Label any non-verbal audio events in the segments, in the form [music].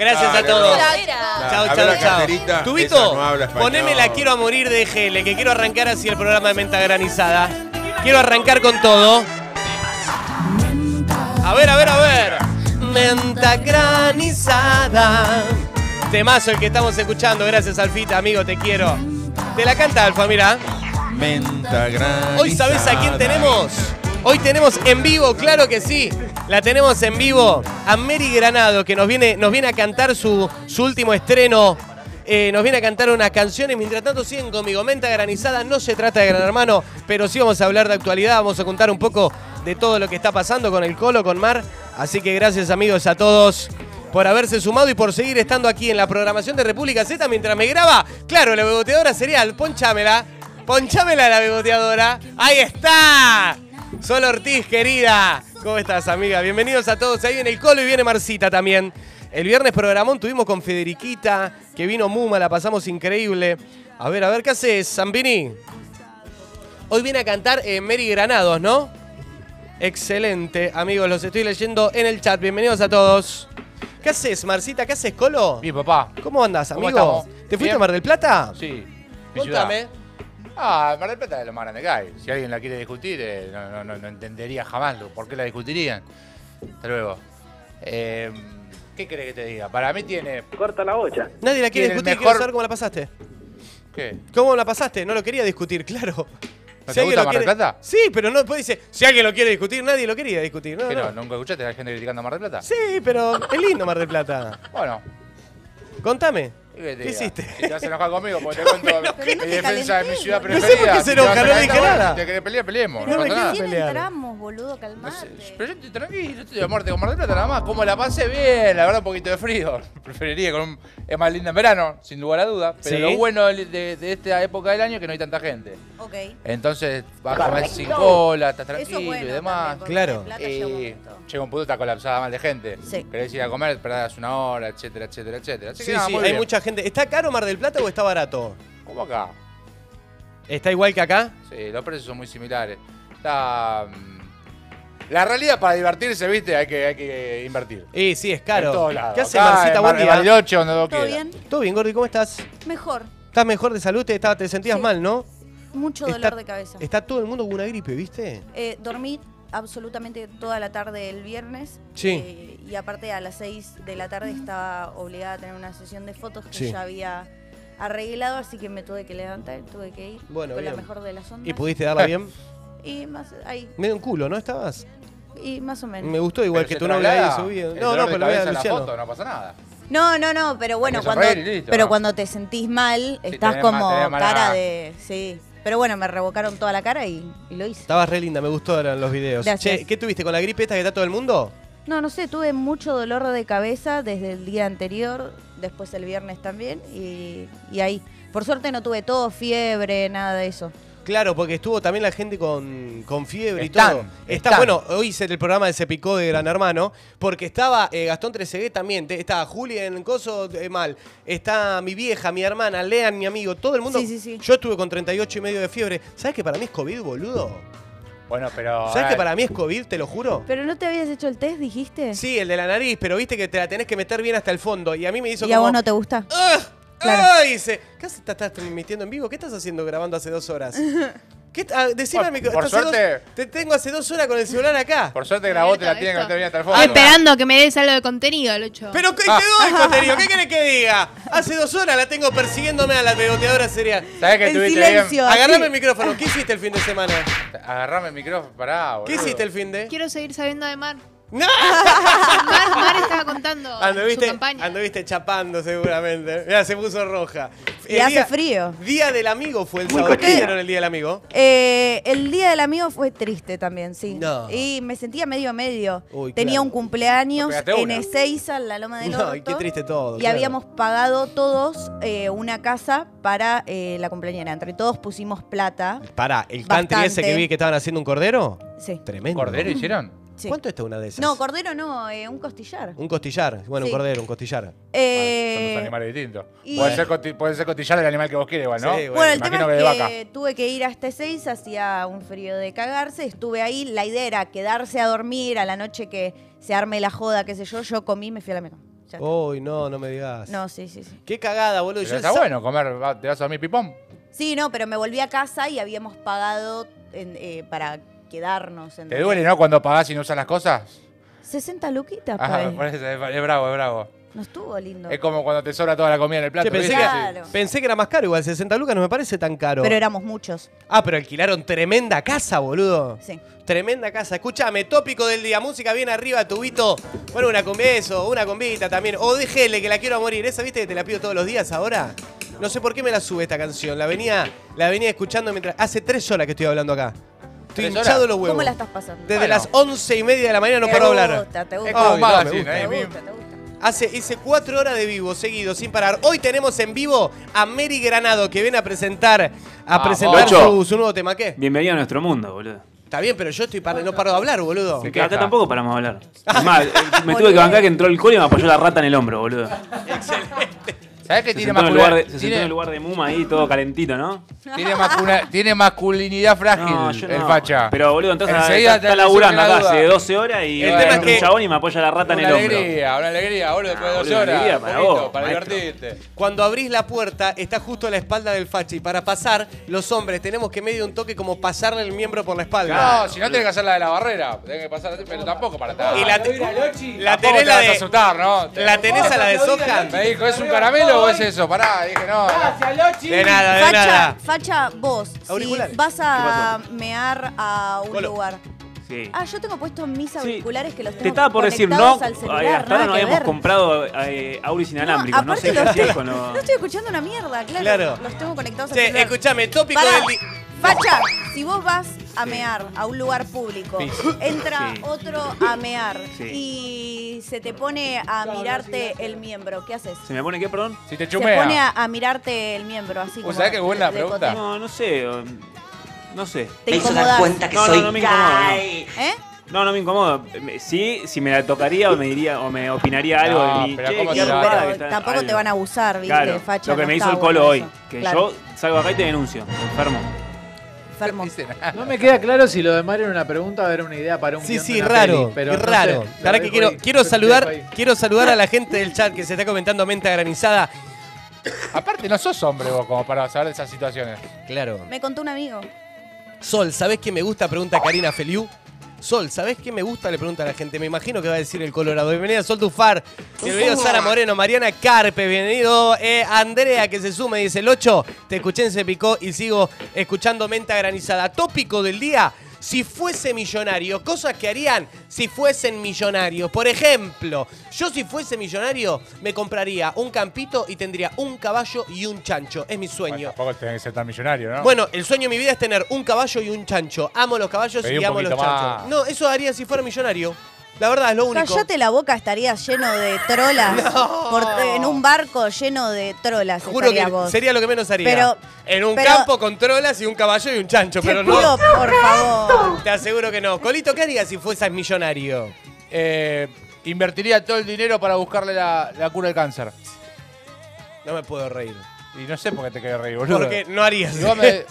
Gracias a todos. Chao, chao, chao. Tubito, poneme la quiero a morir de GL, que quiero arrancar así el programa de Menta Granizada. Quiero arrancar con todo. A ver, a ver, a ver. Menta Granizada. Temazo el que estamos escuchando. Gracias, Alfita, amigo, te quiero. Te la canta, Alfa, mira. Menta granizada. Hoy sabes a quién tenemos. Hoy tenemos en vivo, claro que sí. La tenemos en vivo a Mary Granado, que nos viene, nos viene a cantar su, su último estreno. Eh, nos viene a cantar unas canciones. Mientras tanto, siguen conmigo. Menta Granizada no se trata de Gran Hermano, pero sí vamos a hablar de actualidad. Vamos a contar un poco de todo lo que está pasando con el Colo, con Mar. Así que gracias, amigos, a todos por haberse sumado y por seguir estando aquí en la programación de República Z mientras me graba. Claro, la beboteadora serial, ponchámela. Ponchámela la beboteadora. Ahí está. Sol Ortiz, querida. ¿Cómo estás, amiga? Bienvenidos a todos. Ahí viene el Colo y viene Marcita también. El viernes programón tuvimos con Federiquita, que vino Muma, la pasamos increíble. A ver, a ver, ¿qué haces, Zambini? Hoy viene a cantar eh, Mary Granados, ¿no? Excelente, amigos, los estoy leyendo en el chat. Bienvenidos a todos. ¿Qué haces, Marcita? ¿Qué haces, Colo? Mi papá. ¿Cómo ¿Cómo amigo? ¿Te fuiste Bien. a Mar del Plata? Sí. Mi ciudad. Contame. Ah, Mar del Plata es lo más grande que hay. Si alguien la quiere discutir, eh, no, no- no- no entendería jamás lo- por qué la discutirían. Hasta luego. Eh, ¿Qué querés que te diga? Para mí tiene. Corta la bocha. Nadie la quiere Tiene el discutir, mejor- quiero saber cómo la pasaste. ¿Qué? ¿Cómo la pasaste? No lo quería discutir, claro. ¿No te gusta Mar del Plata? Sí, pero no después dice, si alguien lo quiere discutir, nadie lo quería discutir. No, ¿Qué no? no. ¿Nunca escuchaste a la gente criticando a Mar del Plata? Sí, pero es lindo Mar del Plata. Bueno, Contame. ¿Qué, ¿Qué hiciste? A enojar conmigo porque te cuento [laughs] no mi defensa de mi ciudad boludo. No sé preferida. por qué se Si te vas enoja, no dije nada. Si te querés pelear, peleemos. Pero No pasa nada. entramos, boludo, No sé, calmate. Pero yo estoy tranquilo, yo estoy de muerte con Mar del Plata nada más. Como la pasé bien, la verdad, un poquito de frío. [laughs] Preferiría con un. Es más linda en verano, sin lugar a dudas. Pero Sí. lo bueno de, de- de esta época del año es que no hay tanta gente. Ok. Entonces vas a comer sin cola, estás tranquilo bueno y demás. también, Claro. Y llega un punto está colapsada mal de gente. Sí. Querés ir a comer, perdás una hora, etcétera, etcétera, etcétera. Así Sí, que nada, sí, hay bien. Gente. ¿Está caro Mar del Plata o está barato? ¿Cómo acá? ¿Está igual que acá? Sí, los precios son muy similares. Está. mm, La realidad para divertirse, viste, hay que, hay que invertir. Y sí, es En caro. todos lados. ¿Qué hace Acá, Marcita? en Buen Mar- día. Bariloche, donde vos ¿Todo quieras. bien? ¿Todo bien, Gordi? ¿Cómo estás? Mejor. ¿Estás mejor de salud? ¿Te, estaba- te sentías Sí. mal, no? Mucho Está- dolor de cabeza. Está todo el mundo con una gripe, ¿viste? Eh, dormí absolutamente toda la tarde el viernes. Sí. eh, y aparte a las 6 de la tarde estaba obligada a tener una sesión de fotos que Sí. ya había arreglado, así que me tuve que levantar, tuve que ir Bueno, con la bien. mejor de las ondas. ¿Y pudiste darla bien? [laughs] Y más ahí, Medio en culo, ¿no estabas? y más o menos. Me gustó igual Pero que novia ahí traslada. subido. El No, no, de pero lo voy a la foto, no pasa nada. No, no, no, pero bueno, cuando, listo, pero ¿no? cuando te sentís mal, estás como cara de... Sí, pero bueno, me revocaron toda la cara y, y lo hice. Estabas re linda, me gustaron los videos. Gracias. Che, ¿qué tuviste con la gripe esta que está todo el mundo? No, no sé, tuve mucho dolor de cabeza desde el día anterior, después el viernes también, y, y ahí. Por suerte no tuve todo, fiebre, nada de eso. Claro, porque estuvo también la gente con, con fiebre y todo. Está, están. bueno, hoy hice el programa de Se Picó de Gran Hermano, porque estaba eh, Gastón Trezeguet también, te- estaba Juli en Coso eh, mal, está mi vieja, mi hermana, Lean, mi amigo, todo el mundo. Sí, sí, sí. Yo estuve con 38 y medio de fiebre. ¿Sabes que para mí es COVID, boludo? Bueno, pero. ¿Sabes que para mí es COVID, te lo juro? ¿Pero no te habías hecho el test, dijiste? Sí, el de la nariz, pero viste que te la tenés que meter bien hasta el fondo. Y a mí me hizo ¿Y a como... vos no te gusta? ¡Ah! Claro. ¡Ah! Dice, ¿qué haces? ¿Estás estás transmitiendo en vivo? ¿Qué estás haciendo grabando hace dos horas? [laughs] ¿Qué, ah, decime Por- al micro- por suerte- dos- te tengo hace dos horas con el celular acá. Por suerte grabó, te la tienen que meter bien hasta el Estoy fondo. esperando que me des algo de contenido, Lucho. Pero ¿qué Ah. te doy [laughs] contenido? ¿Qué querés que diga? Hace dos horas la tengo persiguiéndome a la pegoteadora serial. ¿Sabés que En estuviste silencio. así. Agarrame el micrófono. ¿Qué hiciste el fin de semana? bien? Agarrame el micrófono, pará, boludo. ¿Qué hiciste el fin de? Quiero seguir sabiendo de Mar. ¡No! [laughs] Mar, Mar estaba contando su Anduviste, campaña. anduviste chapando seguramente. Mira, se puso roja. Y El hace día- frío. Día del amigo fue el sábado. ¿Qué hicieron el día del amigo? Eh, el día del amigo fue triste también, sí. No. Y me sentía medio medio. Uy, Tenía claro. un cumpleaños en. Ezeiza, en la Loma del No, Orto. y qué triste todo, Y claro. habíamos pagado todos eh, una casa para eh, la cumpleañera. Entre todos pusimos plata. Pará, ¿el country ese Bastante. que vi que estaban haciendo un cordero? Sí. Tremendo. ¿Cordero hicieron? Sí. ¿Cuánto está una de esas? No, cordero no, eh, un costillar. Un costillar. Bueno, Sí. un cordero, un costillar. Eh, Son dos animales distintos. y- Puede, ser coti- puede ser costillar del animal que vos quieres igual, ¿no? Sí, Bueno, el Imagino tema que de es vaca. que tuve que ir hasta seis, hacía un frío de cagarse, estuve ahí, la idea era quedarse a dormir a la noche que se arme la joda, qué sé yo, yo comí y me fui a la mesa. Ya está. Uy, no, no me digas. No, sí, sí, sí. Qué cagada, boludo. Pero Yo está bueno comer, va- te vas a dormir pipón. Sí, no, pero me volví a casa y habíamos pagado en- eh, para quedarnos. ¿Te duele, no? Cuando pagás y no usas las cosas. 60 luquitas, por eso, es, es bravo, es bravo. No estuvo lindo. Es como cuando te sobra toda la comida en el plato. Che, pensé, que, Claro. pensé que era más caro, igual 60 lucas no me parece tan caro. Pero éramos muchos. Ah, pero alquilaron tremenda casa, boludo. Sí. Tremenda casa. Escúchame, tópico del día. Música bien arriba, tubito. Bueno, una con beso, una combita también. O déjele que la quiero a morir. ¿Esa viste que te la pido todos los días ahora? No sé por qué me la sube esta canción. La venía, la venía escuchando mientras. Hace tres horas que estoy hablando acá. Estoy ¿Tres hinchado los huevos. ¿Cómo la estás pasando? Desde Bueno. las once y media de la mañana no paro de hablar. gusta, te gusta. Es como un magazine, gusta. Te gusta, te gusta. Hace, hice cuatro horas de vivo seguido, sin parar. Hoy tenemos en vivo a Mary Granado, que viene a presentar, a Ah, presentar su, su nuevo tema. ¿Qué? Bienvenido a nuestro mundo, boludo. Está bien, pero yo estoy par- no paro de hablar, boludo. Sí. Que acá tampoco paramos de hablar. [laughs] Es más, eh, me tuve que bancar que entró el colo y me apoyó la rata en el hombro, boludo. ¿Sabés que Se tiene, masculina- se sentó en tiene, el lugar de Muma ahí, todo calentito, ¿no? [laughs] tiene, masculinidad frágil No, yo el no. facha? Pero, boludo, entonces Enseguida está, está laburando acá hace duda. 12 horas y El tema a es un que- chabón y me apoya la rata en una el hombro. alegría, una alegría, boludo, después de Ah, 12 boludo, horas. alegría un para poquito, vos, para maestro. divertirte. Cuando abrís la puerta, está justo a la espalda del facha. Y para pasar, los hombres tenemos que medio un toque como pasarle el miembro por la espalda. No, si no tenés que hacer la de la barrera, tenés que pasar, pero tampoco para estar. Y la, la tenés te la de. La tenés a la de Sohan. Me dijo, ¿es un caramelo o es eso? Pará, dije, no. De nada, de Facha, nada. facha, vos, si Auriculares. vas a mear a un Colo. lugar. Sí. Ah, yo tengo puestos mis Sí. auriculares que los tengo Te estaba por decir, no, conectados al celular, ay, hasta nada ahora no que habíamos ver. comprado eh, auris inalámbricos, no, aparte sé qué los hacías estoy- con los... [laughs] No estoy escuchando una mierda, claro. Claro. Los tengo conectados al Che, celular. escúchame, tópico Pará, del día. Facha, si vos vas a mear a un lugar público, Sí. entra Sí. otro a mear Sí. y se te pone a mirarte el miembro, ¿qué haces? ¿Se me pone qué, perdón? Si te Se pone chumea. a, a mirarte el miembro, así como. ¿sabés qué buena de- de pregunta? No, no sé, no sé. Te Me hizo dar incomodás. cuenta que No, no, soy no me incomoda, no. gay. ¿Eh? No, no me incomoda. Sí, si me la tocaría o me diría o me opinaría algo No, de mi pero che, ¿cómo qué te que pero está- tampoco te van a abusar, ¿viste? Claro, Facha, lo que no me está hizo el colo bueno hoy, eso. que Claro, yo salgo acá y te denuncio, enfermo. Enfermo. Nada. No me queda claro si lo de Mario era una pregunta o era una idea para un Sí, sí, raro, peli, pero no raro. sé, La lo verdad que quiero, ahí. quiero [laughs] saludar, quiero saludar a la gente del chat que se está comentando menta granizada. Aparte, no sos hombre vos como para saber de esas situaciones. Claro. Me contó un amigo. Sol, ¿sabés qué me gusta? Pregunta Karina Feliu. Sol, ¿sabés qué me gusta? Le pregunta a la gente. Me imagino que va a decir el Colorado. Bienvenida Sol Tufar. Bienvenido Sara Moreno, Mariana Carpe. Bienvenido eh, Andrea que se sume. Dice el 8. Te escuché en Se Picó y sigo escuchando menta granizada. Tópico del día. Si fuese millonario, cosas que harían si fuesen millonarios. Por ejemplo, yo si fuese millonario me compraría un campito y tendría un caballo y un chancho. Es mi Bueno, sueño. tampoco tenés que ser tan millonario, ¿no? Bueno, el sueño de mi vida es tener un caballo y un chancho. Amo los caballos Pedí y amo los chanchos. más. No, eso haría si fuera millonario. La verdad, es lo único. Cállate la boca, estarías lleno de trolas. [laughs] por- en un barco lleno de trolas Juro que estarías vos. sería lo que menos haría. Pero- en un pero- campo con trolas y un caballo y un chancho, Te pero pido, no. por favor. Te aseguro que no. Colito, ¿qué harías si fueses millonario? Eh, invertiría todo el dinero para buscarle la, la cura del cáncer. No me puedo reír. Y no sé por qué te querés reír, boludo. Porque no harías me-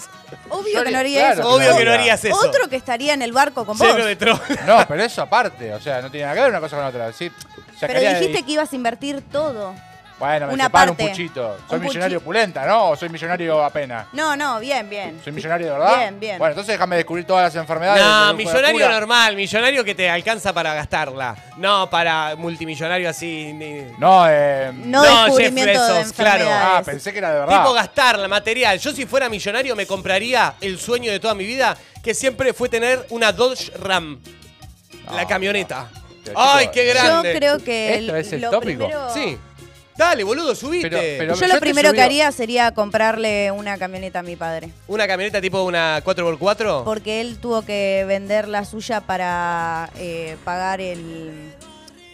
Obvio Yo que no haría- claro eso. Obvio que no haría. harías eso. Otro que estaría en el barco con vos. De. [laughs] No, pero eso aparte. O sea, no tiene nada que ver una cosa con otra. Sí, Pero de- dijiste que ibas a invertir todo. Bueno, me una separo parte. un puchito. ¿Soy Un millonario puchi- pulenta, no? ¿O soy millonario apenas? No, no, bien, bien. ¿Soy millonario de verdad? Bien, bien. Bueno, entonces déjame descubrir todas las enfermedades. No, millonario normal, millonario que te alcanza para gastarla. No para multimillonario así. ni- No, eh. No, No, descubrimiento Jeff de Bezos, claro. Ah, pensé que era de verdad. Tipo gastarla, material. Yo si fuera millonario me compraría el sueño de toda mi vida, que siempre fue tener una Dodge Ram. la camioneta. Pero, ¡Ay, qué Yo grande! creo que ¿Esto es el lo tópico? primero- Sí. Dale, boludo, subite. Pero- pero- Yo yo lo primero que haría sería comprarle una camioneta a mi padre. ¿Una camioneta tipo una 4x4? Porque él tuvo que vender la suya para eh, pagar el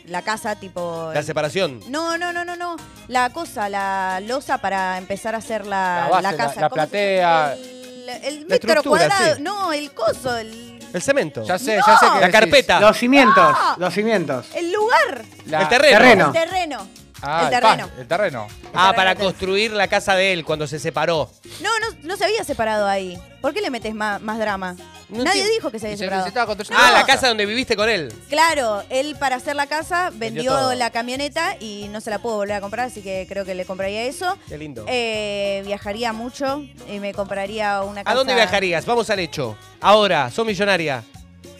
la casa, tipo. La separación. No, no, no, no, no. La cosa, la losa para empezar a hacer la, La base, la la- casa. la ¿Cómo se platea. El, el La metro estructura, cuadrado. sí. No, el coso, el, El cemento. Ya sé, No. ya sé que La decís. carpeta. Los cimientos, los cimientos. el lugar, La- el terreno. Terreno. el terreno. Ah, El terreno. El terreno. Ah, Terreno para construir la casa de él cuando se separó. No, no, no se había separado ahí. ¿Por qué le metes más, más drama? No Nadie entiendo. dijo que se había se separado. Ah, la casa donde viviste con él. Claro, él para hacer la casa vendió, la camioneta y no se la pudo volver a comprar, así que creo que le compraría eso. Qué lindo. Eh, viajaría mucho y me compraría una casa. ¿A dónde viajarías? Vamos al hecho. Ahora, sos millonaria.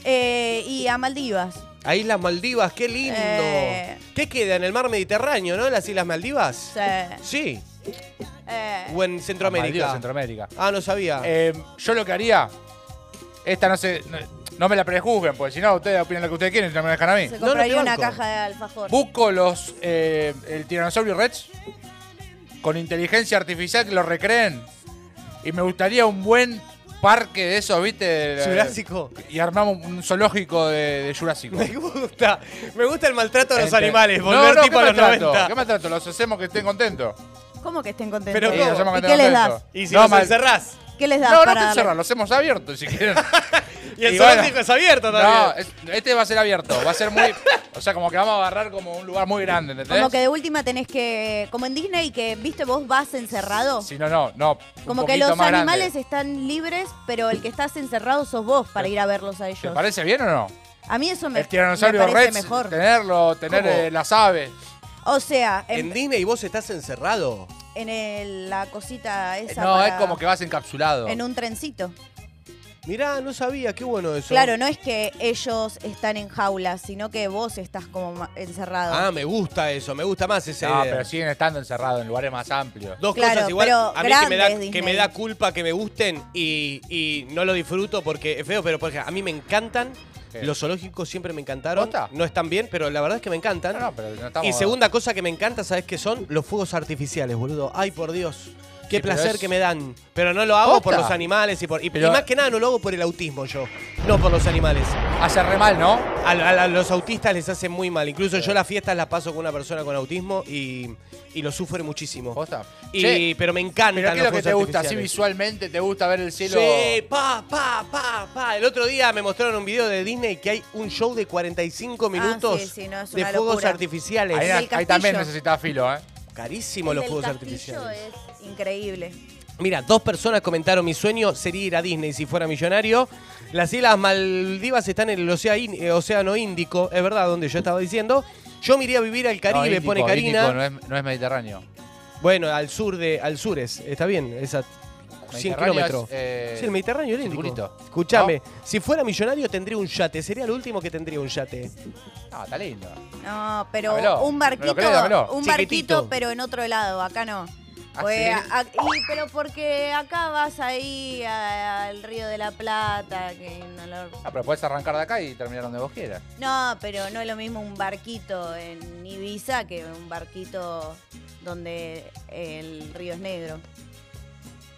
Eh, y a Maldivas. A Islas Maldivas, qué lindo. Eh. ¿Qué queda? En el mar Mediterráneo, ¿no? Las Islas Maldivas. Sí. Sí. Eh, O en Maldivas, Centroamérica. Centroamérica. Ah, no sabía. Eh, yo lo que haría. Esta no sé. No, no me la prejuzguen, porque si no, ustedes opinan lo que ustedes quieren y no me dejan a mí. se no te una banco. caja de alfajor. Busco los. eh, el Tiranosaurio Rex. Con inteligencia artificial que lo recreen. Y me gustaría un buen parque de esos, ¿viste? Jurásico. Y armamos un zoológico de, de Jurásico. Me gusta. Me gusta el maltrato a los Ente- animales. No, Volver no, tipo ¿qué a los maltrato? 90. ¿Qué maltrato? Los hacemos que estén contentos. ¿Cómo que estén contentos? Pero ¿Y qué les das? Y si No, los mal- encerrás. ¿Qué les das No, no para te darle? encerran, los hemos abierto si quieren. [laughs] Y el Y zoológico bueno. es abierto No, también. es- este va a ser abierto, va a ser muy. O sea, como que vamos a agarrar como un lugar muy grande, ¿entendés? Como que de última tenés que. Como en Disney, que viste vos vas encerrado. Si no, no, no. un Como que poquito los más grande. animales están libres, pero el que estás encerrado sos vos para ir a verlos a ¿Te ellos. parece bien o no? A mí eso me, el tiranosaurio me parece Rex, mejor. tenerlo, tener ¿Cómo? eh, las aves. O sea, En en, Disney vos estás encerrado. en el- la cosita esa. no, para- es como que vas encapsulado. En un trencito. Mirá, no sabía, qué bueno eso. Claro, no es que ellos están en jaulas, sino que vos estás como ma- encerrado. Ah, me gusta eso, me gusta más ese. No, pero siguen estando encerrados en lugares más amplios. Dos Claro, cosas igual. pero A mí que me, da, grandes que me Disney. da culpa que me gusten y, y no lo disfruto porque es feo, pero por ejemplo, a mí me encantan. Los zoológicos siempre me encantaron. ¿Posta? No están bien, pero la verdad es que me encantan. No, no, pero no estamos. y segunda cosa que me encanta, ¿sabes qué son? Los fuegos artificiales, boludo. Ay, por Dios. Qué Sí, pero placer es- que me dan. Pero no lo hago por ¿Posta? los animales y por. Y, y Pero- más que nada no lo hago por el autismo yo. No por los animales. Hace re mal, ¿no? A, a- a los autistas les hace muy mal. Incluso yo las fiestas las paso con una persona con autismo y, y lo sufre muchísimo. ¿Posta? Y, pero me encantan ¿Pero qué es los lo que te fuegos gusta? ¿Así artificiales. visualmente te gusta ver el cielo? Sí, pa, pa, pa, pa. El otro día me mostraron un video de Disney que hay un show de 45 minutos Ah, sí, sí, no, es de una fuegos locura. artificiales. Ahí, El del ahí castillo. también necesitas filo, ¿eh? Carísimo El los del fuegos castillo artificiales. es increíble. Mira, dos personas comentaron mi sueño sería ir a Disney si fuera millonario. Las Islas Maldivas están en el eh, Océano Índico, es verdad, donde yo estaba diciendo. Yo me iría a vivir al Caribe, No, Índico, pone Karina. Índico, no, es, no es Mediterráneo. Bueno, al sur de, al sur es, está bien, es a 100 Mediterráneo kilómetros. eh, sí, el Mediterráneo, el es Índico. circulito. Escuchame, si fuera millonario tendría un yate, sería lo último que tendría un yate. No, está lindo. No, pero Dámelo. un ¿Me lo barquito, un Chiquitito. barquito, pero en otro lado, acá no. ¿Ah, Pues, sí? a- y- pero porque acá vas ahí al Río de la Plata, que no, lo- Ah, pero puedes arrancar de acá y terminar donde vos quieras. no, pero no es lo mismo un barquito en Ibiza que un barquito donde el río es negro.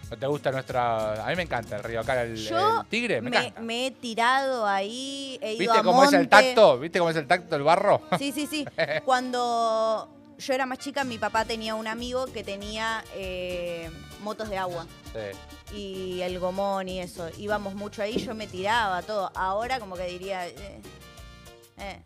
¿No te gusta nuestra...? A mí me encanta el río acá, el, Yo el tigre, me, me, encanta. me he tirado ahí, he ido ¿Viste a cómo es el tacto? ¿Viste cómo es el tacto del barro? Sí, sí, sí. [laughs] Cuando yo era más chica, mi papá tenía un amigo que tenía eh, motos de agua Sí. y el gomón y eso. Íbamos mucho ahí, yo me tiraba todo. Ahora como que diría, eh, eh,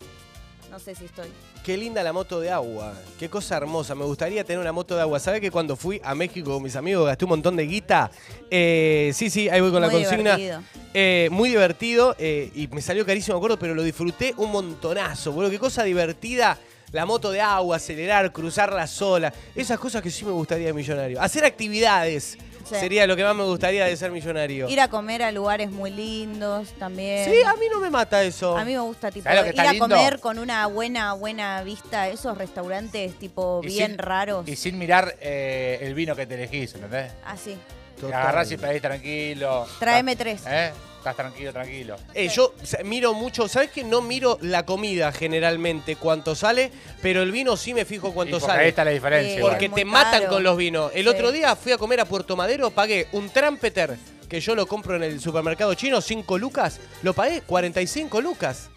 no sé si estoy. Qué linda la moto de agua. Qué cosa hermosa. Me gustaría tener una moto de agua. ¿Sabes que cuando fui a México con mis amigos gasté un montón de guita? Eh, sí, sí, ahí voy con la Muy consigna. divertido. Eh, muy divertido eh, y me salió carísimo, me acuerdo, pero lo disfruté un montonazo. Boludo, qué cosa divertida. La moto de agua, acelerar, cruzarla sola. Esas cosas que sí me gustaría de millonario. Hacer actividades Sí. sería lo que más me gustaría de ser millonario. Ir a comer a lugares muy lindos también. Sí, a mí no me mata eso. A mí me gusta tipo ¿Sabés lo que ir a lindo? comer con una buena buena vista, esos restaurantes tipo Y bien sin- raros. Y sin mirar eh, el vino que te elegís, ¿entendés? Así. Te Total. agarrás y pedís tranquilo. Tráeme tres. ¿Eh? Estás tranquilo, tranquilo. Eh, yo miro mucho, ¿sabes que no miro la comida generalmente cuánto sale? Pero el vino sí me fijo cuánto porque sale. ahí está la diferencia. Sí. Porque te matan caro. con los vinos. El Sí. otro día fui a comer a Puerto Madero, pagué un trampeter, que yo lo compro en el supermercado chino, 5 lucas. Lo pagué 45 lucas.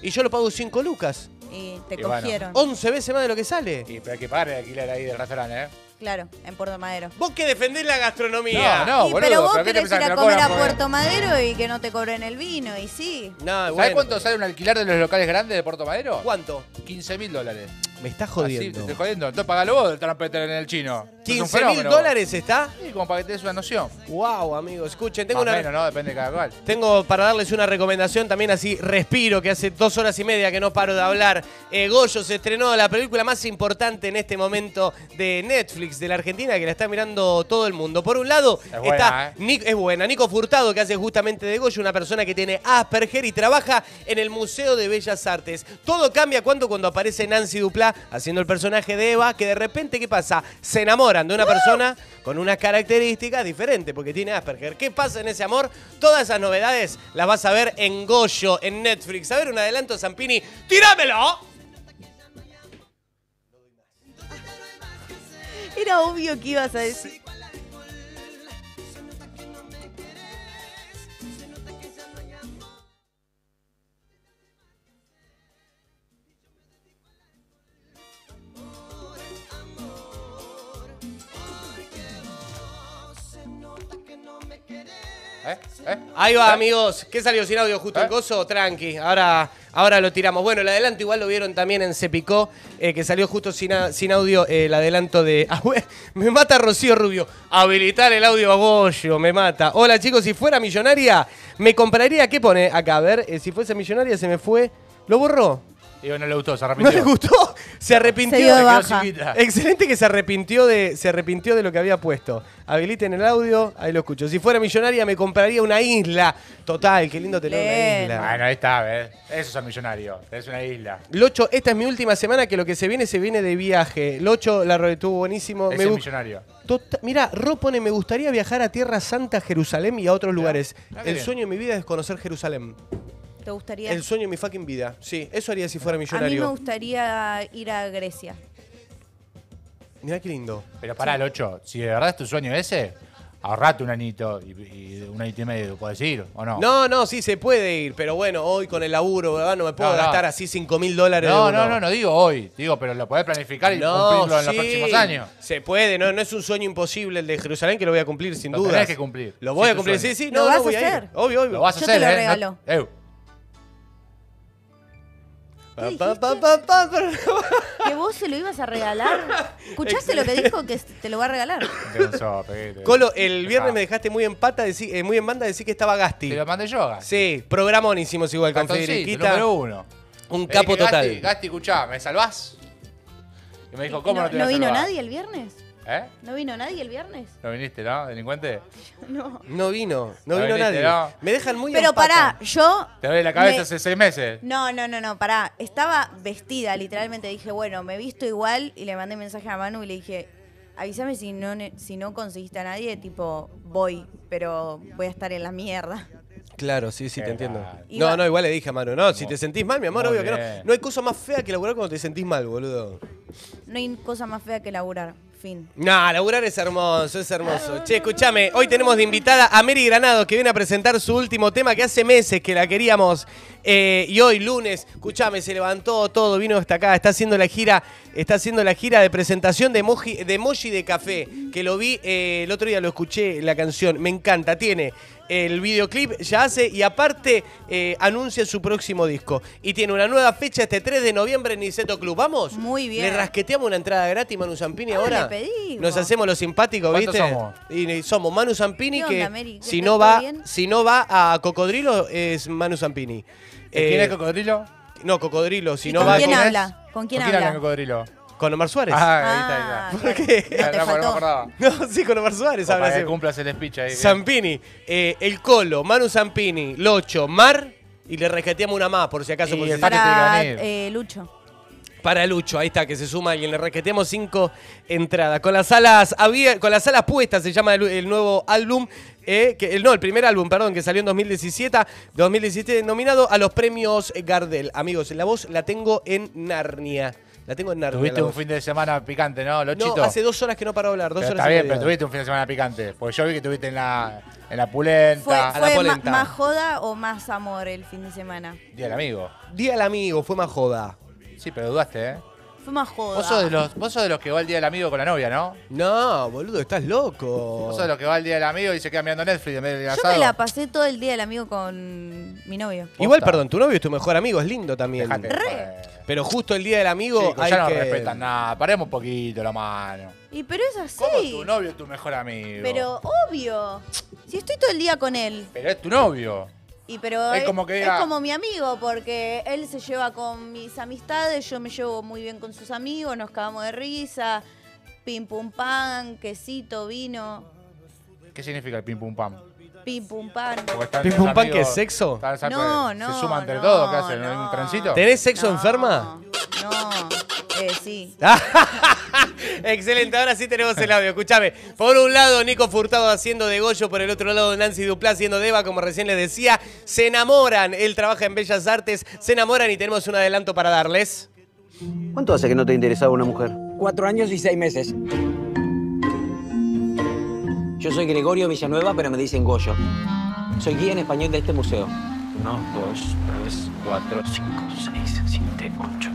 Y yo lo pago 5 lucas. Y te Y bueno. cogieron. 11 veces más de lo que sale. Y pero hay que pagar el alquiler ahí del restaurante, ¿eh? Claro, en Puerto Madero. Vos que defendés la gastronomía. No, Y, boludo, pero vos pero ¿qué te querés ir que a comer a Puerto Madero y que no te cobren el vino, y sí. No, ¿Sabes bueno, cuánto pero- sale un alquiler de los locales grandes de Puerto Madero? ¿Cuánto? 15 mil dólares. Me está Así, te jodiendo. estoy jodiendo. Entonces pagalo vos el trompeter en el chino. Sos un 15 mil fenómeno. dólares está. Sí, como para que te des una noción. Wow, amigos. Escuchen, tengo Más o una. menos, ¿no? Depende de cada cual. Tengo para darles una recomendación también así, respiro, que hace dos horas y media que no paro de hablar. Eh, Goyo se estrenó la película más importante en este momento de Netflix de la Argentina, que la está mirando todo el mundo. Por un lado, Es buena, está ¿eh? Nic- es buena. Nico Furtado, que hace justamente de Goyo, una persona que tiene Asperger y trabaja en el Museo de Bellas Artes. Todo cambia cuando, cuando aparece Nancy Duplá haciendo el personaje de Eva, que de repente, ¿qué pasa? Se enamoran de una persona con unas características diferentes, porque tiene Asperger. ¿Qué pasa en ese amor? Todas esas novedades las vas a ver en Goyo, en Netflix. A ver, un adelanto, Zampini. ¡Tíramelo! Era obvio que ibas a decir. ¿Eh? ¿Eh? Ahí va, ¿Eh? amigos. ¿Qué salió sin audio justo el coso? Tranqui. Ahora, ahora lo tiramos. Bueno, el adelanto igual lo vieron también en Cepicó, que salió justo sin, audio el adelanto de. [laughs] Ah, me mata Rocío Rubio. Habilitar el audio a Goyo, me mata. Hola chicos, si fuera millonaria, me compraría. ¿Qué pone acá? A ver, si fuese millonaria se me fue. ¿Lo borró? Digo, no le gustó, se ¿No arrepintió. le gustó? Se arrepintió. Se dio de baja. Excelente que se arrepintió de se arrepintió de lo que había puesto. Habiliten el audio, ahí lo escucho. Si fuera millonaria me compraría una isla. Total, qué lindo tener una isla. Bueno, ahí está, ¿ves? Eso es millonario. Es una isla. Locho, esta es mi última semana que lo que se viene se viene de viaje. Locho la retuvo buenísimo. Ese Me es gu- millonario. Tota- Mira, Ro pone, me gustaría viajar a Tierra Santa, Jerusalén y a otros lugares. El bien. sueño de mi vida es conocer Jerusalén. ¿Te gustaría? El sueño de mi fucking vida. Sí, eso haría si fuera a mí me millonario. gustaría ir a Grecia. Mirá qué lindo. Pero pará, Locho, si de verdad es tu sueño ese, ahorrate un anito y, y un anito y medio. ¿Puedes ir o no? No, no, sí se puede ir, pero bueno, hoy con el laburo, ¿verdad? No me puedo No, no. gastar así 5 mil dólares. No, de no, uno. no, no digo hoy. Digo, pero lo podés planificar y No, cumplirlo en los sí, próximos años. Se puede, no, no es un sueño imposible el de Jerusalén que lo voy a cumplir sin Lo duda. tenés que cumplir. Lo voy Sí, a tu cumplir, sueño. sí, sí, ¿Lo no, vas no a voy a ir. hacer? Obvio, obvio. Lo vas a Yo hacer, te lo ¿eh? regalo. No-. ¿Qué Pa, pa, pa, pa, pa. ¿Que vos se lo ibas a regalar? ¿Escuchaste lo que dijo? Que te lo va a regalar. Colo, el viernes me dejaste muy en pata, decí- eh, muy en banda decir que estaba Gasti. Te lo mandé yo, Gasti. Sí, programón hicimos igual con Federiquita. número uno. Un capo total. Gasti, Gasti, escuchá, ¿me salvás? Y me dijo, ¿cómo no, te voy a vino nadie el viernes? ¿Eh? ¿No vino nadie el viernes? ¿No viniste, no? ¿Delincuente? [laughs] No. No vino, no No vino viniste, nadie. no. Me dejan muy Pero en pata. pará, yo... Te doy la cabeza Me- hace seis meses. No, no, no, no, pará. Estaba vestida, literalmente. Dije, bueno, me visto igual y le mandé mensaje a Manu y le dije, avísame si no, ne- si no conseguiste a nadie, tipo, voy, pero voy a estar en la mierda. Claro, sí, sí, Qué te entiendo. grande. No, Iba- no, igual le dije a Manu, no, si te sentís mal, mi amor, Muy obvio que no. No hay cosa más fea que laburar cuando te sentís mal, boludo. No hay cosa más fea que laburar. Fin. No, laburar es hermoso, es hermoso. Che, escúchame, hoy tenemos de invitada a Mary Granado, que viene a presentar su último tema, que hace meses que la queríamos. eh, y hoy, lunes, escúchame, se levantó todo, vino hasta acá, está haciendo la gira, está haciendo la gira de presentación de emoji de, emoji de café, que lo vi eh, el otro día, lo escuché la canción, me encanta, tiene el videoclip, ya hace, y aparte eh, anuncia su próximo disco. Y tiene una nueva fecha este 3 de noviembre en Niceto Club. ¿Vamos? Muy bien. Le rasqueteamos una entrada gratis, Manu Zampini, Ahora ahora. le pedimos. Nos hacemos los simpáticos, ¿Cuántos ¿viste? somos? Y somos Manu Zampini, ¿Qué que si no ¿Todo va, bien? si no va a Cocodrilo, es Manu Zampini. ¿Quién Eh, es cocodrilo? no, Cocodrilo, si ¿Y no con va quién con, es? habla? ¿Con quién habla habla? cocodrilo? Con Omar Suárez. Ah, ahí está, ahí Ah, está. [laughs] ¿Por qué? No te Ah, no, no acordaba. [laughs] No, sí, con Omar Suárez Para que siempre. cumplas el speech ahí. bien. Zampini, eh, el Colo, Manu Zampini, Locho, Mar, y le rescateamos una más, por si acaso. Y por si el Para eh, Lucho. Para Lucho, ahí está, que se suma y le requetemos cinco entradas. Con las alas abier- con las alas puestas se llama el, el nuevo álbum. eh, que, el, no, el primer álbum, perdón, que salió en 2017, 2017, nominado a los premios Gardel. Amigos, la voz la tengo en Narnia. La tengo en Narnia. Tuviste un fin de semana picante, ¿no, Lochito? No, hace dos horas que no paro de hablar, dos Pero horas está bien, pero tuviste un fin de semana picante. Porque yo vi que estuviste en la, en la ¿Fue, pulenta. fue polenta. más joda o más amor el fin de semana? Día del amigo. Día del amigo, fue más joda. Sí, pero dudaste, ¿eh? Fue más joda. Vos sos, de los, vos sos de los que va el día del amigo con la novia, ¿no? No, boludo, estás loco. Vos sos de los que va el día del amigo y se queda mirando Netflix en vez de Yo asado. me la pasé todo el día del amigo con mi novio. Igual, perdón, tu novio es tu mejor amigo, es lindo también. Dejate, Re. Pero justo el día del amigo Chicos, hay ya no que... respetan nada. Paremos un poquito la mano. Y pero es así. ¿Cómo tu novio es tu mejor amigo? Pero obvio. Si estoy todo el día con él. Pero es tu novio. Y pero Es como que diga- es como mi amigo, porque él se lleva con mis amistades, yo me llevo muy bien con sus amigos, nos cagamos de risa, pim pum pan, quesito, vino, ¿Qué significa el pim pum pam? Pim pum pan. ¿Pim pum pan que es sexo? No, no. Se suman entre no, todos, ¿qué hacen? no, ¿Un trencito? ¿Tenés sexo no, enferma? No, eh, sí. [laughs] Excelente, ahora sí tenemos el audio. Escúchame. Por un lado, Nico Furtado haciendo de Goyo, por el otro lado, Nancy Duplá haciendo de Eva, como recién les decía. Se enamoran. Él trabaja en Bellas Artes. Se enamoran y tenemos un adelanto para darles. ¿Cuánto hace que no te interesaba una mujer? Cuatro años y seis meses. Yo soy Gregorio Villanueva, pero me dicen Goyo. Soy guía en español de este museo. Uno, dos, tres, cuatro, cinco, seis, siete, ocho.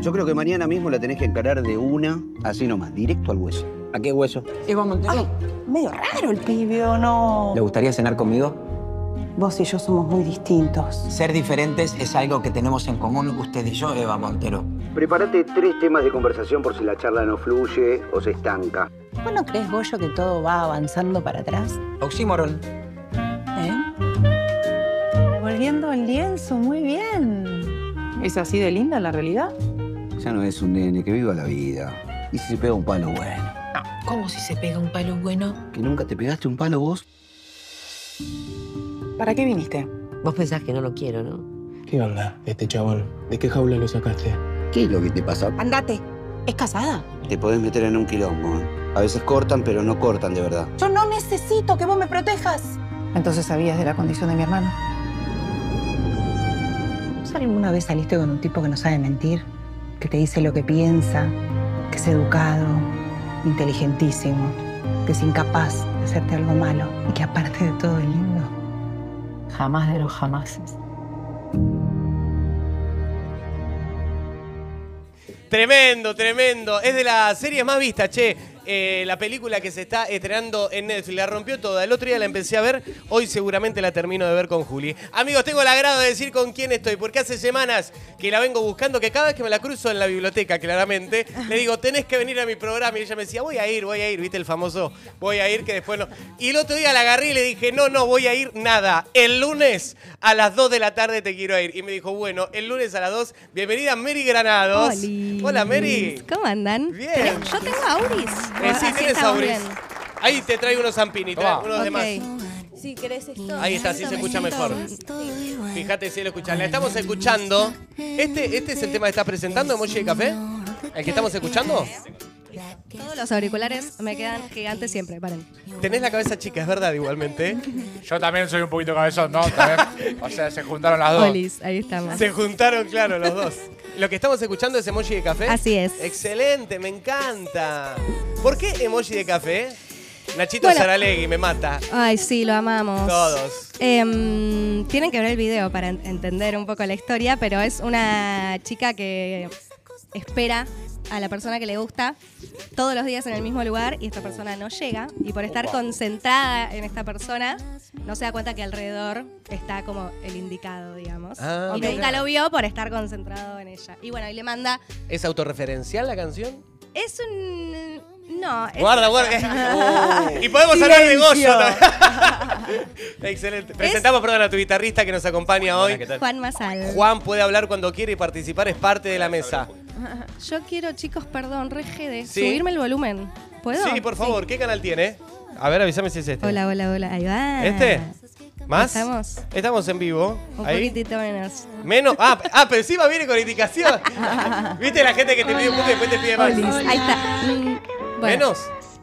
Yo creo que mañana mismo la tenés que encarar de una, así nomás, directo al hueso. ¿A qué hueso? Eva Montero, Medio raro el pibe, ¿o no? ¿Le gustaría cenar conmigo? Vos y yo somos muy distintos. Ser diferentes es algo que tenemos en común usted y yo, Eva Montero. Prepárate tres temas de conversación por si la charla no fluye o se estanca. ¿Vos no crees, Goyo, que todo va avanzando para atrás? Oxímoron. ¿Eh? Volviendo al lienzo, muy bien. ¿Es así de linda la realidad? Ya no es un nene, que viva la vida. Y si se pega un palo, bueno. ¿Cómo si se pega un palo bueno? ¿Que nunca te pegaste un palo vos? ¿Para qué viniste? Vos pensás que no lo quiero, ¿no? ¿Qué onda, este chabón? ¿De qué jaula lo sacaste? ¿Qué es lo que te pasa? Andate. ¿Es casada? Te podés meter en un quilombo. ¿eh? A veces cortan, pero no cortan de verdad. Yo no necesito que vos me protejas. Entonces sabías de la condición de mi hermano. ¿Vos alguna vez saliste con un tipo que no sabe mentir? Que te dice lo que piensa, que es educado, inteligentísimo, que es incapaz de hacerte algo malo y que aparte de todo es lindo. Jamás de los jamases. Tremendo, tremendo. Es de las series más vistas, che. Eh, la película que se está estrenando en Netflix. La rompió toda. El otro día la empecé a ver. Hoy seguramente la termino de ver con Juli. Amigos, tengo el agrado de decir con quién estoy. Porque hace semanas que la vengo buscando. Que cada vez que me la cruzo en la biblioteca, claramente, le digo, tenés que venir a mi programa. Y ella me decía, voy a ir, voy a ir. ¿Viste el famoso? Voy a ir, que después no. Y el otro día la agarré y le dije, no, no, voy a ir nada. El lunes a las 2 de la tarde te quiero ir. Y me dijo, bueno, el lunes a las 2. Bienvenida Mary Granados. Oli. Hola, Mary. ¿Cómo andan? Bien. ¿Tenés- Yo tengo auris. Ahí te traigo unos zampini, Tomá. unos de más. Ok. Si querés esto. Ahí está, así se escucha mejor. Fíjate si lo escuchas. La estamos escuchando. Este, este es el tema que estás presentando, Emoji de Café. ¿El que estamos escuchando? Todos los auriculares me quedan gigantes siempre, paren. Tenés la cabeza chica, es verdad, igualmente. Yo también soy un poquito cabezón, ¿no? También, o sea, se juntaron las dos. Olis, ahí estamos. Se juntaron, claro, los dos. Lo que estamos escuchando es Emoji de Café. Así es. Excelente, me encanta. ¿Por qué Emoji de Café? Nachito Bueno. Saralegui me mata. Ay, sí, lo amamos. Todos. Em, tienen que ver el video para en- entender un poco la historia, pero es una chica que espera a la persona que le gusta todos los días en el mismo lugar y esta persona no llega y por estar concentrada en esta persona no se da cuenta que alrededor está como el indicado, digamos. Ah, y mira. nunca lo vio por estar concentrado en ella. Y bueno, y le manda... ¿Es autorreferencial la canción? Es un... No, es... Guarda, guarda. [laughs] Y podemos hablar de Goyo también. [laughs] Excelente. Presentamos, perdón, a tu guitarrista que nos acompaña hoy. Juan Masal. Juan puede hablar cuando quiere y participar, es parte de la mesa. [laughs] Yo quiero, chicos, perdón, reje de Sí. subirme el volumen. ¿Puedo? Sí, por favor, ¿qué canal tiene? A ver, avísame si es este. Hola, hola, hola. Ahí va. ¿Este? ¿Más? Estamos. Estamos en vivo. Un Ahí. poquitito menos. Menos. Ah, [laughs] ah, pero encima viene con indicación. [laughs] ¿Viste la gente que te pide un y después te pide más? Olis, Ahí está. Mm, bueno, ¿Menos?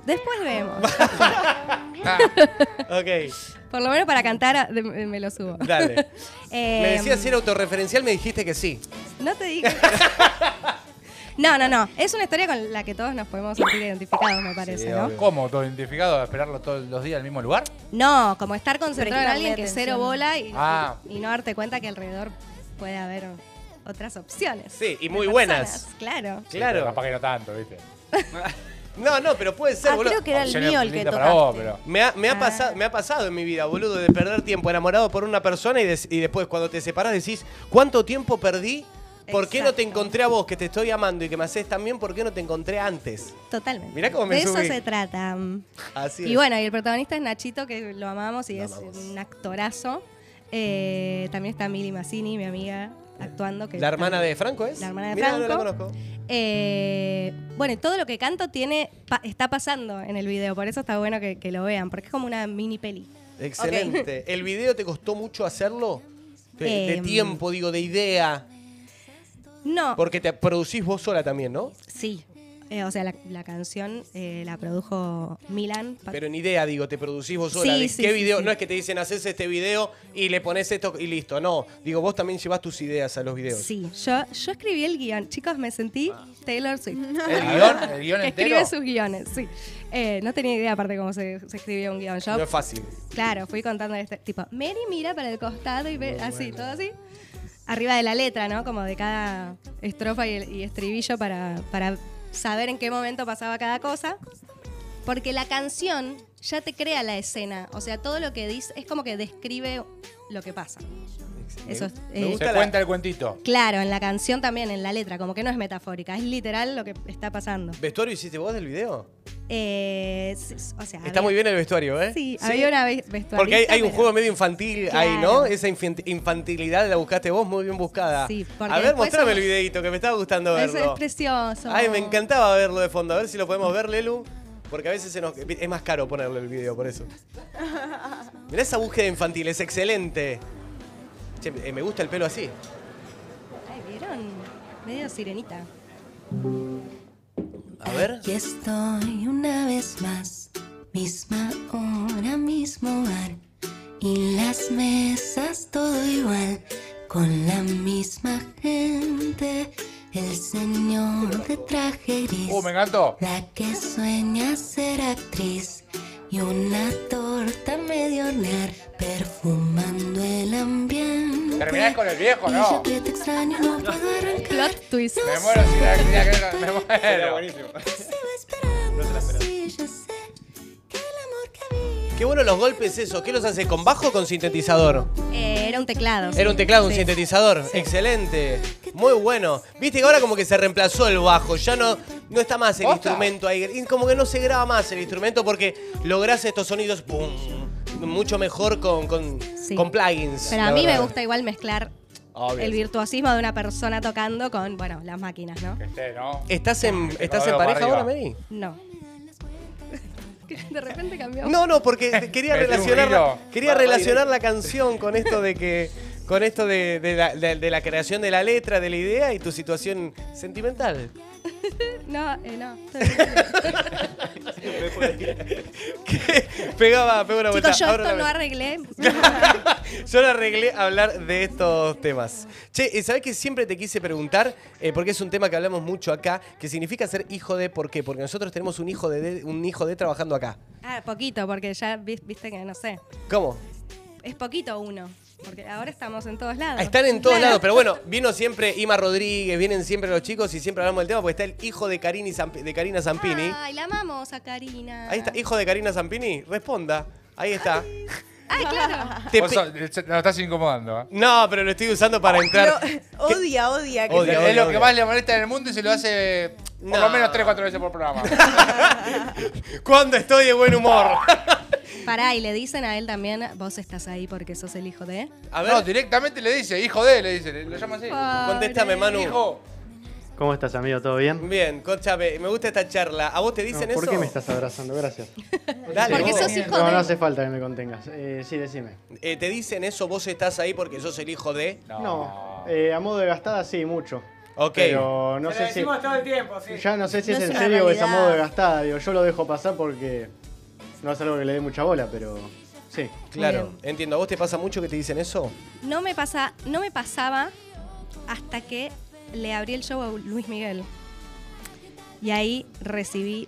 Después vemos. Ok, Por lo menos para cantar de- me lo subo. dale. Eh, Me decías si era autorreferencial, me dijiste que sí. No te dije. No, no, no. Es una historia con la que todos nos podemos sentir identificados, me parece, ¿no? ¿Cómo? ¿Todo identificado? ¿Esperarlo todos los días en el mismo lugar? No, como estar concentrado en Prestarle alguien que cero atención. bola y, Ah. y no darte cuenta que alrededor puede haber otras opciones. Sí, y de muy personas, buenas. Claro. Sí, Claro. pero capaz que no tanto, ¿viste? [laughs] No, no, pero puede ser, Ah, boludo. creo que era el mío el que para vos, pero... Me ha, me, ha Ah. pasado, me ha pasado en mi vida, boludo, de perder tiempo enamorado por una persona y, des- y después cuando te separas decís, ¿cuánto tiempo perdí ¿Por qué no te encontré a vos que te estoy amando y que me haces tan bien? ¿Por qué no te encontré antes? Totalmente. Mirá cómo me de eso se trata. Así Y es. bueno, y el protagonista es Nachito, que lo amamos y es un actorazo. Eh, también está Mili Massini, mi amiga, actuando. Que ¿La hermana también- de Franco es? La hermana de Mirá, Franco. no la conozco. Eh, bueno, y todo lo que canto tiene pa- está pasando en el video, por eso está bueno que, que lo vean, porque es como una mini peli. Excelente. ¿El video te costó mucho hacerlo? De, de Em. tiempo, digo, de idea. No, Porque te producís vos sola también, ¿no? sí. Eh, o sea, la, la canción eh, la produjo Milan. Pero en idea, digo, te producís vos sola. Sí, ¿De sí, qué sí, video? sí. No es que te dicen, haces este video y le pones esto y listo. No, digo, vos también llevas tus ideas a los videos. Sí, yo, yo escribí el guion. Chicos, me sentí Taylor Swift. [laughs] ¿El guion? ¿El guion Que entero? escribe sus guiones, sí. Eh, no tenía idea aparte cómo se, se escribía un guion. Yo, No es fácil. Claro, fui contando este tipo, Mary mira para el costado y ve así, todo así. Arriba de la letra, ¿no? Como de cada estrofa y, estribillo para, para saber en qué momento pasaba cada cosa. Porque la canción ya te crea la escena. O sea, todo lo que dice es como que describe lo que pasa. Eso es, eh, Se cuenta el cuentito. Claro, en la canción también, en la letra, como que no es metafórica, es literal lo que está pasando. ¿Vestuario hiciste vos del video? Eh, o sea, Está había- muy bien el vestuario, ¿eh? Sí, había una ve- vestuarista. Porque hay, hay un pero- juego medio infantil ahí, ¿no? Esa infantilidad la buscaste vos muy bien buscada. Sí, porque a ver, mostrame somos- el videito que me estaba gustando verlo. es precioso. Ay, me encantaba verlo de fondo. A ver si lo podemos ver, Lelu. Porque a veces se nos- es más caro ponerle el video, por eso. Mirá esa búsqueda infantil, es excelente. Che, eh, me gusta el pelo así. Ay, ¿vieron? Medio sirenita. A ver. Aquí estoy una vez más, misma hora, mismo bar. Y las mesas todo igual, con la misma gente. El señor de traje gris. Uh, me encantó. La que sueña ser actriz. Y una torta medio hornear, perfumando el ambiente. Terminás con el viejo, Y ¿no? yo que te extraño no puedo arrancar. Plot twist. Me muero si la tenía que me muero. buenísimo. [laughs] Qué bueno los golpes, eso. ¿Qué los hace? ¿Con bajo o con sintetizador? Eh, era un teclado. sí. Era un teclado, un Sí. sintetizador. Excelente. Muy bueno. Viste que ahora como que se reemplazó el bajo. Ya no, no está más el instrumento ahí. Y como que no se graba más el instrumento porque lográs estos sonidos pum, mucho mejor con, con, Sí. con plugins. Pero a mí me gusta igual mezclar Obvio. el virtuosismo de una persona tocando con, bueno, las máquinas, ¿no? Que esté, ¿no? ¿Estás en, ¿estás en pareja ahora, Mary? No. De repente cambió. No, no, porque [laughs] quería relacionar, la, quería relacionar la canción con esto de que con esto de, de la, de- de la creación de la letra, de la idea y tu situación sentimental. [laughs] No, eh, no. [laughs] Pegaba, pegaba una vuelta. Chicos, yo Ahora esto no arreglé. [laughs] Yo lo arreglé hablar de estos temas. Che, ¿sabés que siempre te quise preguntar? Eh, porque es un tema que hablamos mucho acá, que significa ser hijo de, ¿por qué? Porque nosotros tenemos un hijo de, de- un hijo de trabajando acá. Ah, poquito, porque ya vis- viste que no sé. ¿Cómo? Es poquito uno. Porque ahora estamos en todos lados. Ah, Están en todos Claro. lados, pero bueno, [laughs] vino siempre Ima Rodríguez, vienen siempre los chicos y siempre hablamos del tema, porque está el hijo de, Carini Zamp- de Karina Zampini. Ay, la amamos a Karina. Ahí está, hijo de Karina Zampini, responda. Ahí está. Ay, claro. Te Vos sos- lo estás incomodando. ¿eh? No, pero lo estoy usando para entrar. Odia, odia. Que Odia, es lo odia. que más le molesta en el mundo y se lo hace por No. lo menos 3-4 veces por programa. [laughs] Cuando estoy de buen humor. [laughs] Pará, y le dicen a él también, vos estás ahí porque sos el hijo de... A ver, No, directamente le dice, hijo de, le dice, lo llama así. contéstame, Manu. Hijo. ¿Cómo estás, amigo? ¿Todo bien? Bien, conchame, me gusta esta charla. ¿A vos te dicen No, ¿Por eso? qué me estás abrazando? Gracias. [laughs] Dale, Porque vos. sos hijo No, de... no hace falta que me contengas. Eh, sí, decime. Eh, ¿Te dicen eso? ¿Vos estás ahí porque sos el hijo de? No, eh, a modo de gastada sí, mucho. Ok. Pero no sé si. todo el tiempo, sí. Ya no sé si No es es en serio o es a realidad. modo de gastada. Digo, yo lo dejo pasar porque no es algo que le dé mucha bola, pero sí. Claro, entiendo. ¿A vos te pasa mucho que te dicen eso? No me, pasa, no me pasaba hasta que le abrí el show a Luis Miguel. Y ahí recibí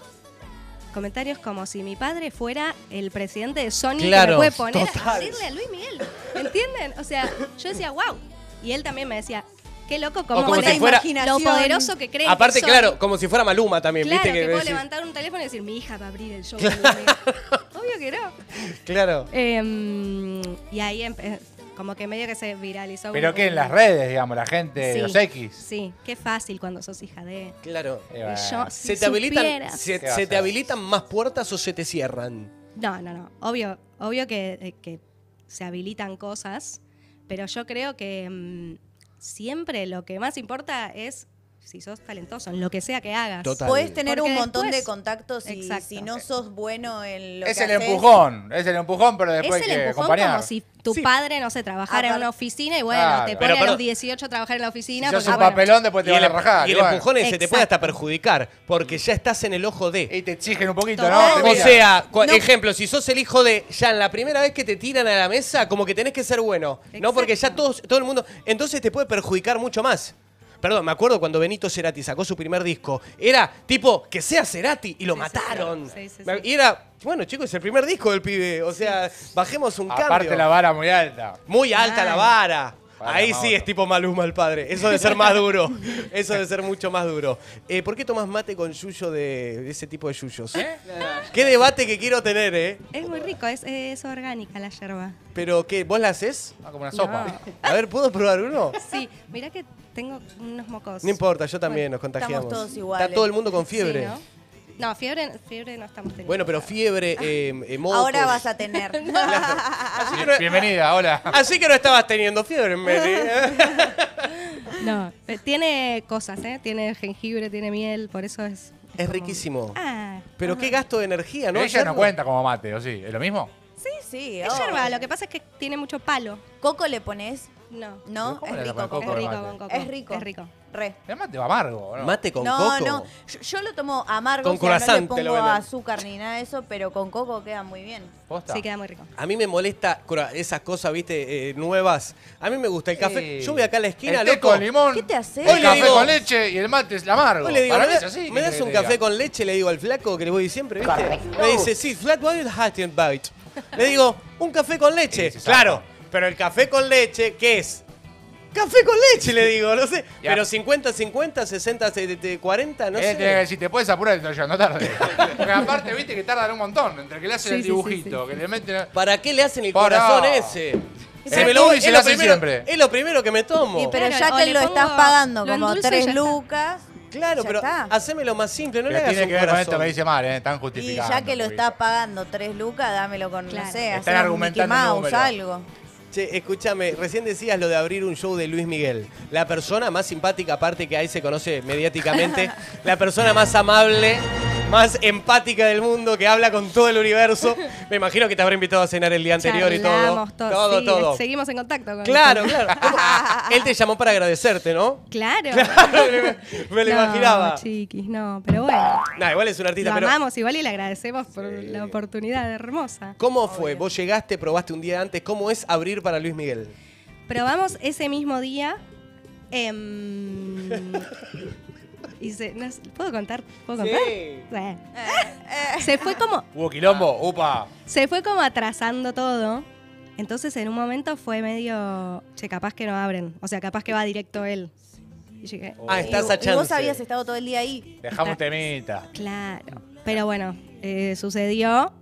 comentarios como si mi padre fuera el presidente de Sony Claro, que me puede poner a total. abrirle a Luis Miguel. ¿Entienden? O sea, yo decía, wow. Y él también me decía, qué loco como, como la si fuera- lo poderoso que creen Aparte, que claro, como si fuera Maluma también, Claro, ¿viste? que, puedo levantar un teléfono y decir, mi hija va a abrir el show. Obvio que no. [laughs] Claro. Em, y ahí empe- como que medio que se viralizó. Pero un- que en las redes, digamos, la gente, Sí, los X. Sí, qué fácil cuando sos hija de... Claro. Bueno. Yo, ¿Se te, habilitan, se, ¿Qué va a se te habilitan más puertas o se te cierran? No, no, no. Obvio, obvio que, eh, que se habilitan cosas, pero yo creo que mm, siempre lo que más importa es si sos talentoso, en lo que sea que hagas. Total. Puedes tener Porque un montón de contactos y Exacto. si no sos bueno en lo Es que el haces- empujón, es el empujón, pero después es el hay que empujón acompañar. como si tu padre, no sé, trabajara en una oficina y bueno, Claro. te Pero, pone a los 18 a trabajar en la oficina. Si sos porque, un papelón, después te y van el, a rajar. y el empujón ese te puede hasta perjudicar, porque ya estás en el ojo de. Y te exigen un poquito, Total. ¿no? Te O sea, No. ejemplo, si sos el hijo de, ya en la primera vez que te tiran a la mesa, como que tenés que ser bueno, ¿no? Porque ya todos, todo el mundo, entonces te puede perjudicar mucho más. Perdón, me acuerdo cuando Benito Cerati sacó su primer disco, era tipo, que sea Cerati, y lo Sí, mataron. sí, sí. Y era, bueno chicos, es el primer disco del pibe, o sea, bajemos un Aparte cambio. la vara muy alta. Muy alta la vara. Ahí sí es tipo Maluma el padre. Eso debe ser más duro. Eso debe ser mucho más duro. Eh, ¿Por qué tomas mate con yuyo de, de ese tipo de yuyos? Qué debate que quiero tener, ¿eh? Es muy rico, es, es orgánica la yerba. Pero, ¿qué? ¿Vos la haces? Ah, como una sopa. No. A ver, ¿puedo probar uno? Sí, mirá que tengo unos mocos. No importa, yo también nos contagiamos. estamos todos iguales. Está todo el mundo con fiebre. Sí, ¿no? No, fiebre, fiebre no estamos teniendo. Bueno, pero fiebre, eh, eh, mocos. Ahora vas a tener. [laughs] Así que, Bien- no, Bienvenida, hola. así que no estabas teniendo fiebre, Meli. [laughs] No, eh, tiene cosas, ¿eh? Tiene jengibre, tiene miel, por eso es. Es como- riquísimo. Ah, Pero qué gasto de energía, ¿no? Ella no Hacerlo. cuenta como mate, ¿o sí? ¿Es lo mismo? Sí, sí. es obvio. yerba, lo que pasa es que tiene mucho palo. ¿Coco le pones? No. No, ¿Cómo es le rico. Es coco al rico mate? con coco. Es rico. Es rico. Re. El mate va amargo, ¿no? Mate con no, coco. no. Yo, yo lo tomo amargo, Con o sea, no le pongo azúcar ni nada de eso, pero con coco queda muy bien. ¿Posta? Sí, queda muy rico. A mí me molesta esas cosas, viste, eh, nuevas. A mí me gusta el café. Sí. Yo voy acá a la esquina, el té loco. con limón, ¿Qué te haces? el café digo- con leche y el mate es el amargo. Hoy le digo, Para ¿me, mí es da- así. me ¿qué das un te café diga? con leche? Le digo al flaco que le voy siempre, ¿viste? Me dice, sí, flat white hot and bite. Le digo, un café con leche. Claro, pero el café con leche, ¿qué es? Café con leche, le digo, no sé. Ya. Pero 50, 50, 60, 70, 40, no Eh, sé. si te puedes apurar, te estoy llegando tarde. [laughs] Porque aparte, viste que tardan un montón. Entre que le hacen Sí, el sí, sí, dibujito, que le meten. ¿para qué le hacen el corazón ese? Se me lo- y se lo hacen primero, siempre. Es lo primero que me tomo. Y pero Claro, ya que lo estás pagando como y tres está. lucas. claro, ya pero está. hacémelo más simple, no le hagas tiene un que ver con corazón. esto que dice Mar, ¿eh? Están Y justificando. ya que lo estás pagando tres lucas, dámelo con, no Claro. sé, Están hacer un Mickey Mouse, algo. Che, escúchame, recién decías lo de abrir un show de Luis Miguel. La persona más simpática, aparte que ahí se conoce mediáticamente, [laughs] la persona más amable, más empática del mundo, que habla con todo el universo. Me imagino que te habrá invitado a cenar el día anterior y todo. Todo. Sí, todo. Seguimos en contacto con Claro, claro. ¿Cómo? [laughs] Él te llamó para agradecerte, ¿no? Claro. Me lo No, imaginaba. chiquis, no, pero bueno. Nah, igual es un artista, Lo pero. amamos igual y le agradecemos por la oportunidad hermosa. ¿Cómo fue? Vos llegaste, probaste un día antes. ¿Cómo es abrir para Luis Miguel? Probamos ese mismo día. em, [laughs] y se- no sé, ¿Puedo contar? ¿Puedo contar? Sí. Se fue como Hubo quilombo, upa. se fue como atrasando todo. Entonces en un momento fue medio, che, capaz que no abren. O sea, capaz que va directo él. Y yo dije, Ah, Y, estás a y chance. vos habías estado todo el día ahí. Dejamos temita. claro. Pero bueno, eh, sucedió.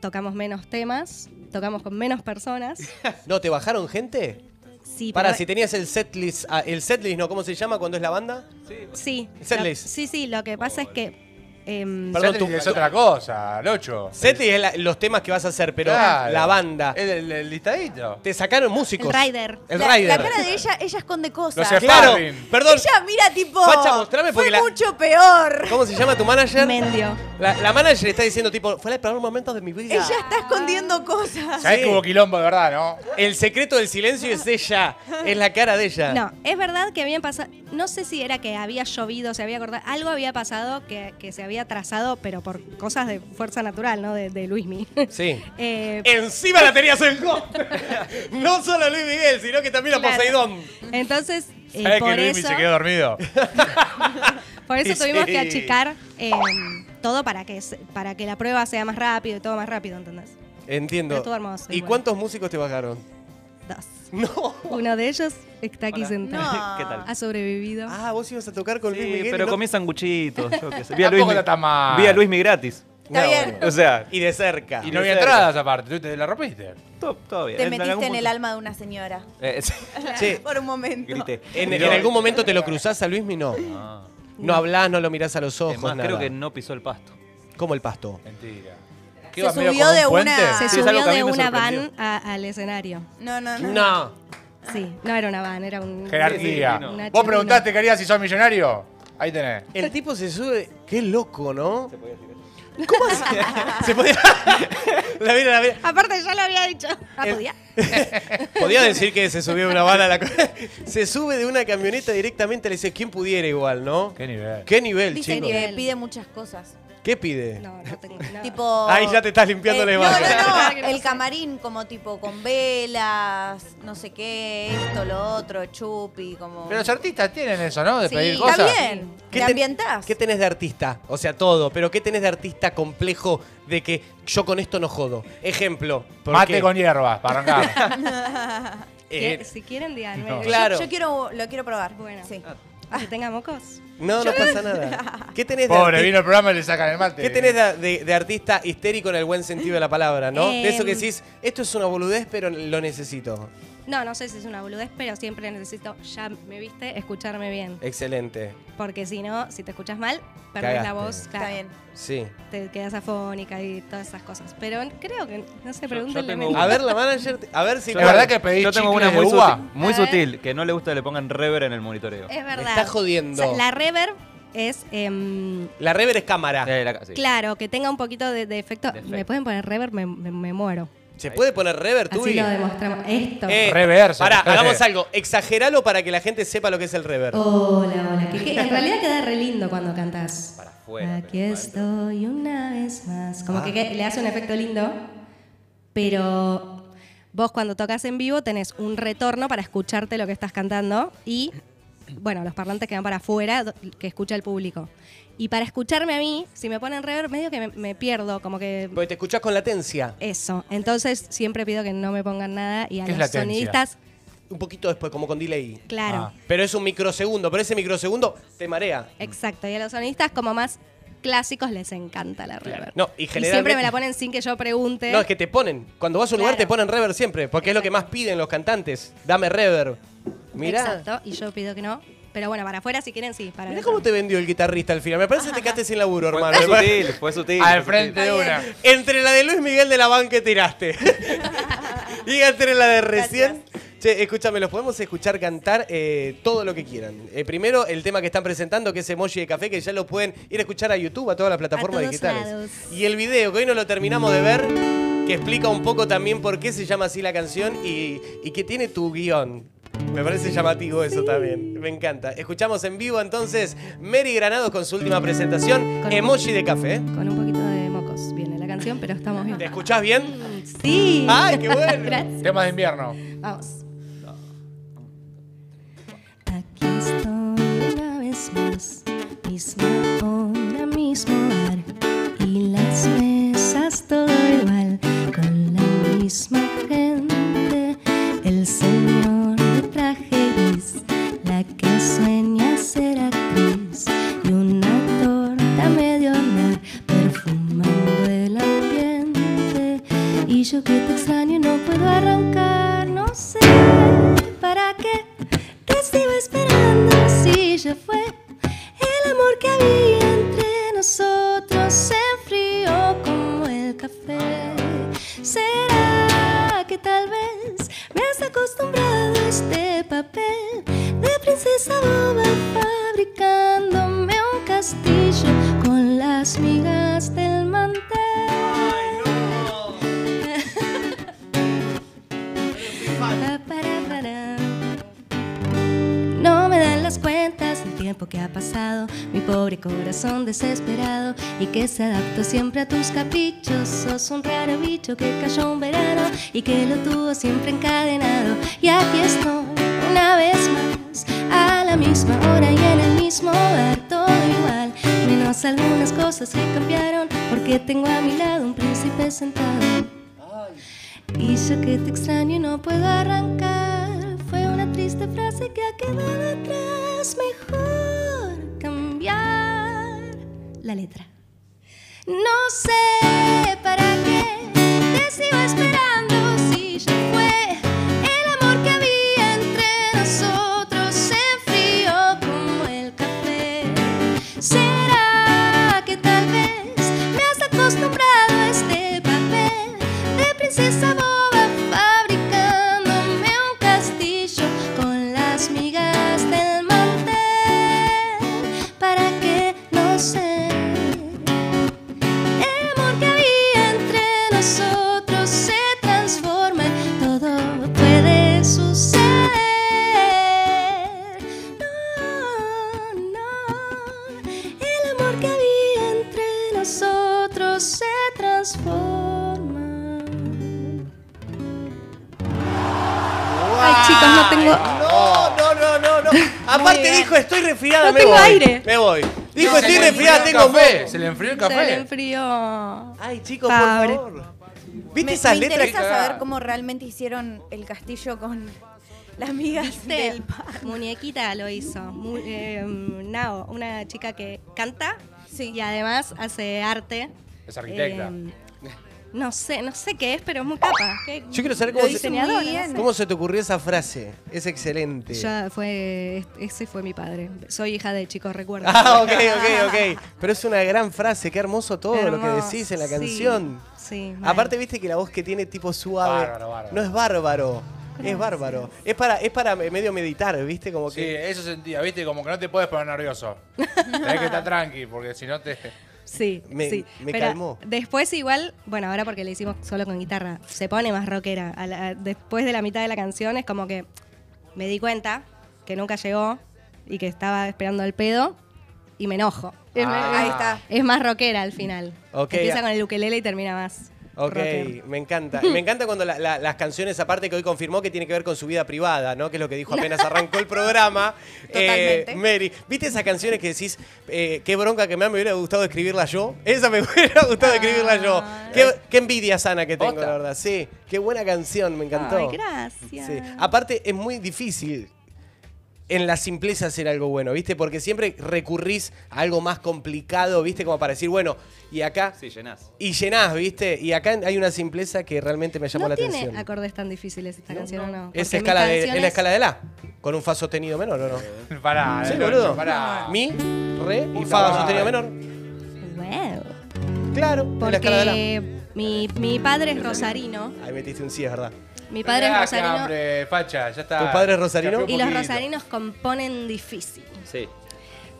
Tocamos menos temas. Tocamos con menos personas. [laughs] ¿No te bajaron gente? Sí, Para, pero- si tenías el setlist, ah, el setlist, ¿no? ¿Cómo se llama cuando es la banda? Sí. Setlist. lo- sí, sí, lo que pasa es que. Em, Perdón, tú- es otra cosa, Locho. Setlist es la- los temas que vas a hacer, pero Claro. la banda. Es el, el listadito. Te sacaron músicos. El rider. El la, rider. la cara de ella, ella esconde cosas. Los Claro, Sparring. perdón. Ella mira tipo. Facha, mostrame porque fue la- mucho peor. ¿Cómo se llama tu manager? Mendio. La, la manager está diciendo, tipo, fue el peor momento de mi vida. Ella está escondiendo cosas. Sabés Sí. que hubo quilombo de verdad, ¿no? El secreto del silencio es ella. Es la cara de ella. No, es verdad que habían pasado. No sé si era que había llovido, se había cortado. Algo había pasado que, que se había atrasado, pero por cosas de fuerza natural, ¿no? De, de Luismi. Sí. [laughs] Eh, Encima la tenías en contra. no solo Luis Miguel, sino que también a Claro. Poseidón. entonces, eh, ¿Sabés por que Luismi eso, se quedó dormido? [laughs] por eso tuvimos sí. que achicar eh, todo para que, para que la prueba sea más rápido y todo más rápido, ¿entendés? Entiendo. Pero estuvo hermoso, ¿Y igual. cuántos músicos te bajaron? Dos. No. Uno de ellos está aquí Hola. sentado. No. ¿Qué tal? Ha sobrevivido. Ah, vos ibas a tocar con Luis Sí, Miguel. pero no- comí sanguchitos, yo qué sé. [laughs] Vi a Tampoco Luis, está tan mal. vi a Luismi gratis. Está No, bien. bueno. O sea, Y de cerca. Y no había entradas aparte, tú te la rompiste. todo, todo bien. Te En metiste algún en el punto- alma de una señora. Eh, sí. [laughs] Sí. Por un momento. Grité. ¿En, en algún momento te lo cruzás a Luismi? No. No. No hablás, no lo mirás a los ojos, Es más, nada. creo que no pisó el pasto. Como el pasto. Mentira. Se iba medio subió un de puente? una- Se Sí, es algo subió que a mí de me una van a- al escenario. No, no, no. No. Sí, no era una van, era un. Jerarquía. Sí, Vos preguntaste, querías si sos millonario. Ahí tenés. El tipo se sube. Qué loco, ¿no? ¿Cómo así? Se podía. [laughs] [laughs] la mira, la mira. Aparte, ya lo había dicho. Ah, El- podía. [laughs] Podía decir que se subió de una bala a la co- Se sube de una camioneta directamente, le dice, ¿quién pudiera igual, no? Qué nivel. ¿Qué nivel, chicos? que pide muchas cosas. ¿Qué pide? No, no [laughs] tengo nada. Tipo. Ahí ya te estás limpiando eh, la No, imagen. no, no. [laughs] El camarín, como tipo con velas, no sé qué, esto, lo otro, chupi, como. Pero los artistas tienen eso, ¿no? De Sí, pedir está cosas. bien. ¿Qué ¿Te ambientás? ¿Qué tenés de artista? O sea, todo, pero ¿qué tenés de artista complejo de que yo con esto no jodo? Ejemplo. porque- Mate con hierbas, para arrancar. [laughs] Eh, Si quieren, díganme. No. Claro. Yo quiero, lo quiero probar. Bueno. Sí. Que tenga mocos. No, no pasa nada. ¿Qué tenés de Pobre, arti- vino el programa y le sacan el mate. ¿Qué tenés de, de- de artista histérico en el buen sentido de la palabra, no? de eso que Em. decís, esto es una boludez, pero lo necesito. No, no sé si es una boludez, pero siempre necesito, ya me viste, escucharme bien. Excelente. Porque si no, si te escuchas mal, perdés la voz. Claro, Está bien. Sí. Te quedas afónica y todas esas cosas. Pero creo que, no sé, pregúntenle. tengo a una. A ver, la manager, a ver si... ¿Es verdad que pedís Yo tengo una de muy, uva? sutil, muy A ver. sutil, que no le gusta que le pongan rever en el monitoreo. Es verdad. está jodiendo. O sea, la reverb es, em, La rever es cámara. Eh, la- sí. claro, que tenga un poquito de, de efecto. De ¿Me pueden poner reverb? Me, me- me muero. ¿Se puede poner rever, tú? Así lo demostramos. Esto. Eh, Reverso. Pará, hagamos algo. Exageralo para que la gente sepa lo que es el rever. Hola, hola. Que, que en [laughs] realidad queda re lindo cuando cantas. Para afuera. Aquí estoy una vez más. Como que, que le hace un efecto lindo, pero vos cuando tocas en vivo tenés un retorno para escucharte lo que estás cantando y, bueno, los parlantes que van para afuera, que escucha el público. Y para escucharme a mí, si me ponen reverb, medio que me, me pierdo, como que Porque te escuchás con latencia. eso. Entonces siempre pido que no me pongan nada y a ¿Qué es los latencia? sonidistas, Un poquito después, como con delay. claro. Ah. Pero es un microsegundo, pero ese microsegundo te marea. Exacto, y a los sonistas como más clásicos les encanta la reverb. No, y Y generalmente... siempre me la ponen sin que yo pregunte. No, es que te ponen. Cuando vas a un lugar te ponen rever siempre, porque es lo que más piden los cantantes. Dame rever. Mirá. Exacto, y yo pido que no. Pero bueno, para afuera si quieren sí. Para Mirá cómo te vendió el guitarrista al final. Me parece que te quedaste sin laburo, hermano. fue sutil, fue sutil. Al frente de una. Entre la de Luis Miguel de la que tiraste. [laughs] y entre la de recién. Che, escúchame, los podemos escuchar cantar eh, todo lo que quieran. Eh, primero, el tema que están presentando, que es Emoji de Café, que ya lo pueden ir a escuchar a YouTube, a todas las plataformas digitales. lados. Y el video, que hoy no lo terminamos de ver, que explica un poco también por qué se llama así la canción y, y que tiene tu guion. Me parece llamativo eso también. Me encanta. Escuchamos en vivo entonces Mary Granados con su última presentación, Con- Emoji de Café. Con un poquito de mocos viene la canción, pero estamos bien. ¿Te escuchás bien? Sí. ¡Ay, qué bueno! [laughs] Gracias. Tema de invierno. Vamos. Aquí estoy una vez más, misma hora, mismo bar y las y que se adaptó siempre a tus caprichos. Sos un raro bicho que cayó un verano y que lo tuvo siempre encadenado. Y aquí estoy una vez más, a la misma hora y en el mismo bar, todo igual, menos algunas cosas que cambiaron porque tengo a mi lado un príncipe sentado. Y yo que te estoy se le resfriada, enfrió tengo el café, moco. Se le enfrió el Se le café. enfrió. Ay, chicos, Pobre. por favor. ¿Viste Me, esas me letras? interesa saber cómo realmente hicieron el castillo con las migas ¿Viste? del pan. Muñequita lo hizo. Mu- eh, Nao, una chica que canta y además hace arte. Es arquitecta. Eh, no sé, no sé qué es, pero es muy capa. ¿Qué- Yo quiero saber cómo se, diseñadora, no sé. cómo se te ocurrió esa frase. Es excelente. Ya fue, ese fue mi padre. Soy hija de chicos, recuerdo. Ah, ok, ok, ok. Pero es una gran frase, qué hermoso todo lo que decís en la sí, canción. Sí. Aparte, viste que la voz que tiene tipo suave. Bárbaro, bárbaro. No es bárbaro. Es bárbaro. Es para, es para medio meditar, ¿viste? Como Sí, que. eso sentía, viste, como que no te puedes poner nervioso. Tenés que estar tranqui, porque si no te. Sí, Me- sí. me Pero calmó. Después igual, bueno, ahora porque le hicimos solo con guitarra, se pone más rockera. A la- después de la mitad de la canción es como que me di cuenta que nunca llegó y que estaba esperando el pedo y me enojo. Ah. Ahí está. Es más rockera al final. Ok. Empieza con el ukelele y termina más. Ok, rocker. me encanta. [laughs] Me encanta cuando la- la- las canciones, aparte que hoy confirmó que tiene que ver con su vida privada, ¿no? Que es lo que dijo [laughs] apenas arrancó el programa. Totalmente. Eh, Mary, ¿viste esas canciones que decís, eh, qué bronca que me, me hubiera gustado escribirla yo? Esa me [laughs] hubiera gustado escribirla yo. Qué, qué envidia sana que tengo, la verdad. Sí, qué buena canción, me encantó. Ay, gracias. Sí. Aparte, es muy difícil en la simpleza hacer algo bueno, ¿viste? Porque siempre recurrís a algo más complicado, ¿viste? Como para decir, bueno, y acá. Sí, llenás. Y llenás, ¿viste? Y acá hay una simpleza que realmente me llamó No la tiene atención. acordes tan difíciles esta canción, ¿o no? Es, escala de, es la escala de La, con un Fa sostenido menor, ¿o no? [laughs] Pará, Sí, eh, boludo. Pará. Mi, Re y Fa sostenido menor. Wow. Claro, en la escala de Porque mi, mi padre es rosarino. Ahí metiste un sí, es verdad. Mi padre es Mirá, rosarino. hambre, facha, ya está. ¿Tu padre es rosarino? Y los rosarinos componen difícil. Sí.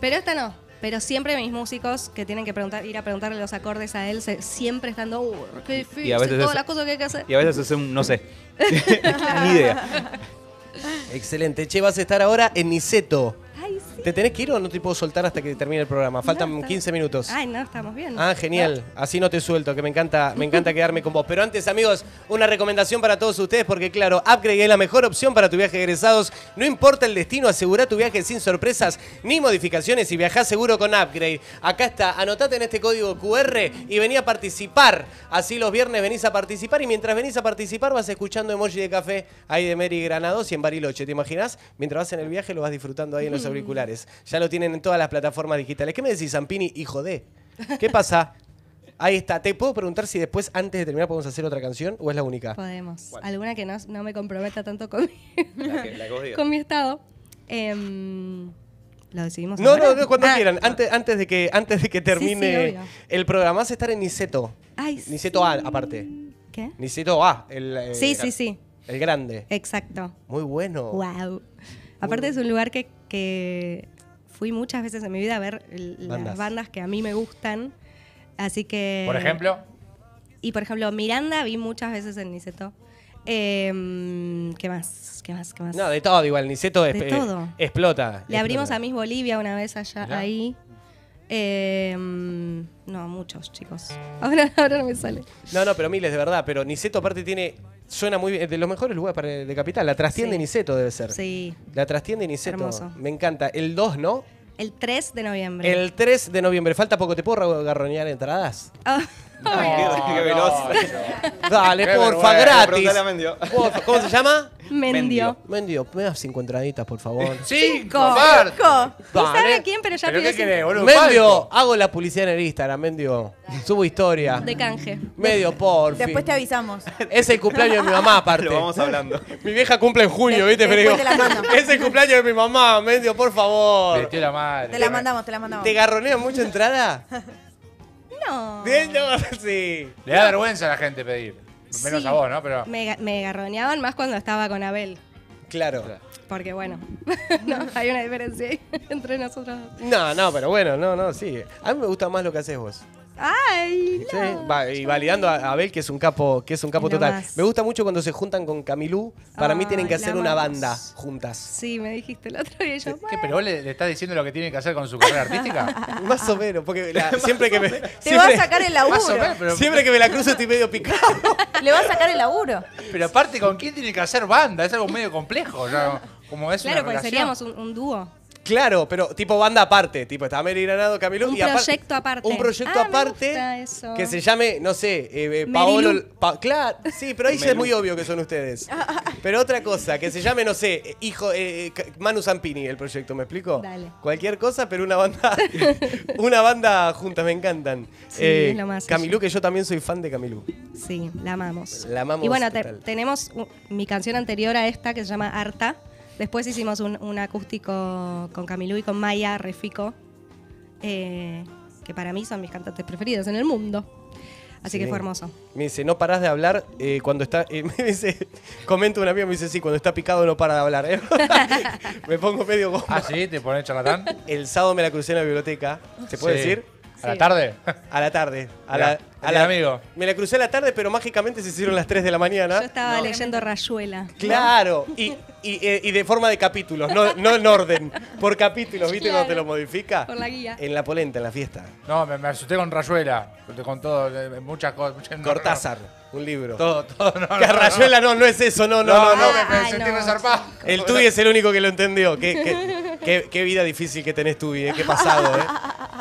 Pero esta no. Pero siempre mis músicos que tienen que preguntar, ir a preguntarle los acordes a él, se- siempre estando, uh, qué difícil, Y a veces todas es- las cosas que hay que hacer. Y a veces es un, no sé. [laughs] [laughs] Ni idea. Excelente. Che, vas a estar ahora en Niceto. ¿Te tenés que ir o no te puedo soltar hasta que termine el programa? Faltan No, está- 15 minutos. Ay, no, estamos bien. Ah, genial. Así no te suelto, que me encanta, me encanta quedarme con vos. Pero antes, amigos, una recomendación para todos ustedes, porque claro, Upgrade es la mejor opción para tu viaje de egresados. No importa el destino, asegura tu viaje sin sorpresas ni modificaciones y viajá seguro con Upgrade. Acá está, anotate en este código QR y vení a participar. Así los viernes venís a participar y mientras venís a participar vas escuchando emoji de café ahí de Mary Granados y en Bariloche. ¿Te imaginas? Mientras vas en el viaje lo vas disfrutando ahí en los [laughs] auriculares. Ya lo tienen en todas las plataformas digitales. ¿Qué me decís, Zampini? Hijo de. ¿Qué pasa? Ahí está. ¿Te puedo preguntar si después, antes de terminar, podemos hacer otra canción o es la única? Podemos. Alguna que no, no me comprometa tanto con mi, La que, la que vos digas. con mi estado. Em, ¿Lo decidimos No, ahora? no, no, cuando Ah, quieran. Antes, antes, de que, antes de que termine el programa, vas a estar en Niceto. Ay, Niceto A, aparte. ¿Qué? Niceto A. El, eh, Sí, sí, sí. El grande. Exacto. Muy bueno. Wow. Aparte es un lugar que, que fui muchas veces en mi vida a ver Bandas. las bandas que a mí me gustan. Así que... Por ejemplo, Y por ejemplo, Miranda vi muchas veces en Niceto. Em, ¿Qué más? ¿Qué más? ¿Qué más? No, de todo igual. Niceto De es- todo. eh, explota. Le abrimos explota. a Miss Bolivia una vez allá ahí. Em, no, muchos, chicos. [laughs] Ahora, ahora no me sale. No, no, pero miles de verdad. Pero Niceto aparte tiene. Suena muy bien. De los mejores lugares para, de capital. La trastienda Sí. Niceto debe ser. Sí. La trastienda Niceto. Hermoso. Me encanta. El 2, ¿no? El 3 de noviembre. El 3 de noviembre. Falta poco. ¿Te puedo garroñar entradas? Ah, qué veloz. [laughs] Dale, Qué porfa, vergüenza. gratis. Preguntale a Mendio. Porfa, ¿Cómo se llama? Mendio. Mendio, me das cinco entraditas, por favor. Cinco, Marco. No Dale. sabe a quién, pero ya ¿Pero pidió qué querés, cinco boludo? Mendio, hago la publicidad en el Instagram, Mendio. Subo historia. de canje. Medio, por Después te avisamos. Es el cumpleaños de mi mamá, aparte. Lo vamos hablando. Mi vieja cumple en junio, ¿viste? Pero después digo, te la mando. es el cumpleaños de mi mamá, Mendio, por favor. Metió la madre. Te la mandamos, te la mandamos. ¿Te garronean mucha entrada? [laughs] No. Bien, no, [laughs] sí. Le da vergüenza a la gente pedir. Menos Sí. a vos, ¿no? Pero. Me, me garroneaban más cuando estaba con Abel. Claro. Porque bueno, [laughs] no, hay una diferencia ahí [laughs] entre nosotros. dos. No, no, pero bueno, no, no, sí. A mí me gusta más lo que haces vos. Ay, Sí, va- y validando a Abel, que es un capo, que es un capo Lo total. más. Me gusta mucho cuando se juntan con Camilú. Para mí tienen que Ay, hacer una amamos. banda juntas. Sí, me dijiste el otro día. Yo, ¿Qué? ¿Pero vos le, le estás diciendo lo que tiene que hacer con su carrera artística? [laughs] Más o menos, porque la- [laughs] siempre que me. Te va a Siempre, sacar el Más o laburo. menos, pero, [laughs] siempre que me la cruzo estoy medio picado. Le va a sacar el laburo. pero aparte, ¿con quién tiene que hacer banda? Es algo medio complejo. ¿no? Como es claro, una porque relación. seríamos un, un dúo. Claro, pero tipo banda aparte. Tipo, está Mary Granado, Camilú. Un y apar- proyecto aparte. Un proyecto Ah, me aparte. gusta eso. Que se llame, no sé, eh, eh, Paolo. Pa- claro, sí, pero ahí ya es muy obvio que son ustedes. [laughs] Pero otra cosa, que se llame, no sé, eh, hijo, eh, eh, Manu Zampini el proyecto, ¿me explico? Dale. Cualquier cosa, pero una banda, [laughs] una banda juntas, me encantan. Eh, Sí, es lo más, Camilú, que yo también soy fan de Camilú. Sí, la amamos. La amamos Y bueno, te- tenemos u- mi canción anterior a esta que se llama Arta. Después hicimos un, un acústico con Camilú y con Maya Refico, eh, que para mí son mis cantantes preferidos en el mundo. Así que fue hermoso. Me dice, no parás de hablar eh, cuando está. [laughs] eh, me dice, comenta un amigo, me dice, sí, cuando está picado no para de hablar. ¿eh? [laughs] me pongo medio goma. Ah, sí, te pones charlatán. El sábado me la crucé en la biblioteca. ¿Se puede Sí. decir? ¿A la tarde? A la tarde. A Mirá, la, a el la- amigo. Me la crucé a la tarde, pero mágicamente se hicieron las 3 de la mañana. Yo estaba leyendo Rayuela. Claro, y, y, eh, y de forma de capítulos, no, no en orden, por capítulos, ¿viste Claro. cómo te lo modifica? Por la guía. En la polenta, en la fiesta. No, me, me asusté con Rayuela. Con todo, eh, muchas cosas. muchas- no, Cortázar, un libro. no, Todo, todo, no. [laughs] Que no, no. Rayuela no, no es eso, no, no, no. no. me, me Ay, sentí no. resarpado. El Tubi es el único que lo entendió. Qué, qué- qué- qué vida difícil que tenés, Tubi, ¿eh? qué pasado, ¿eh?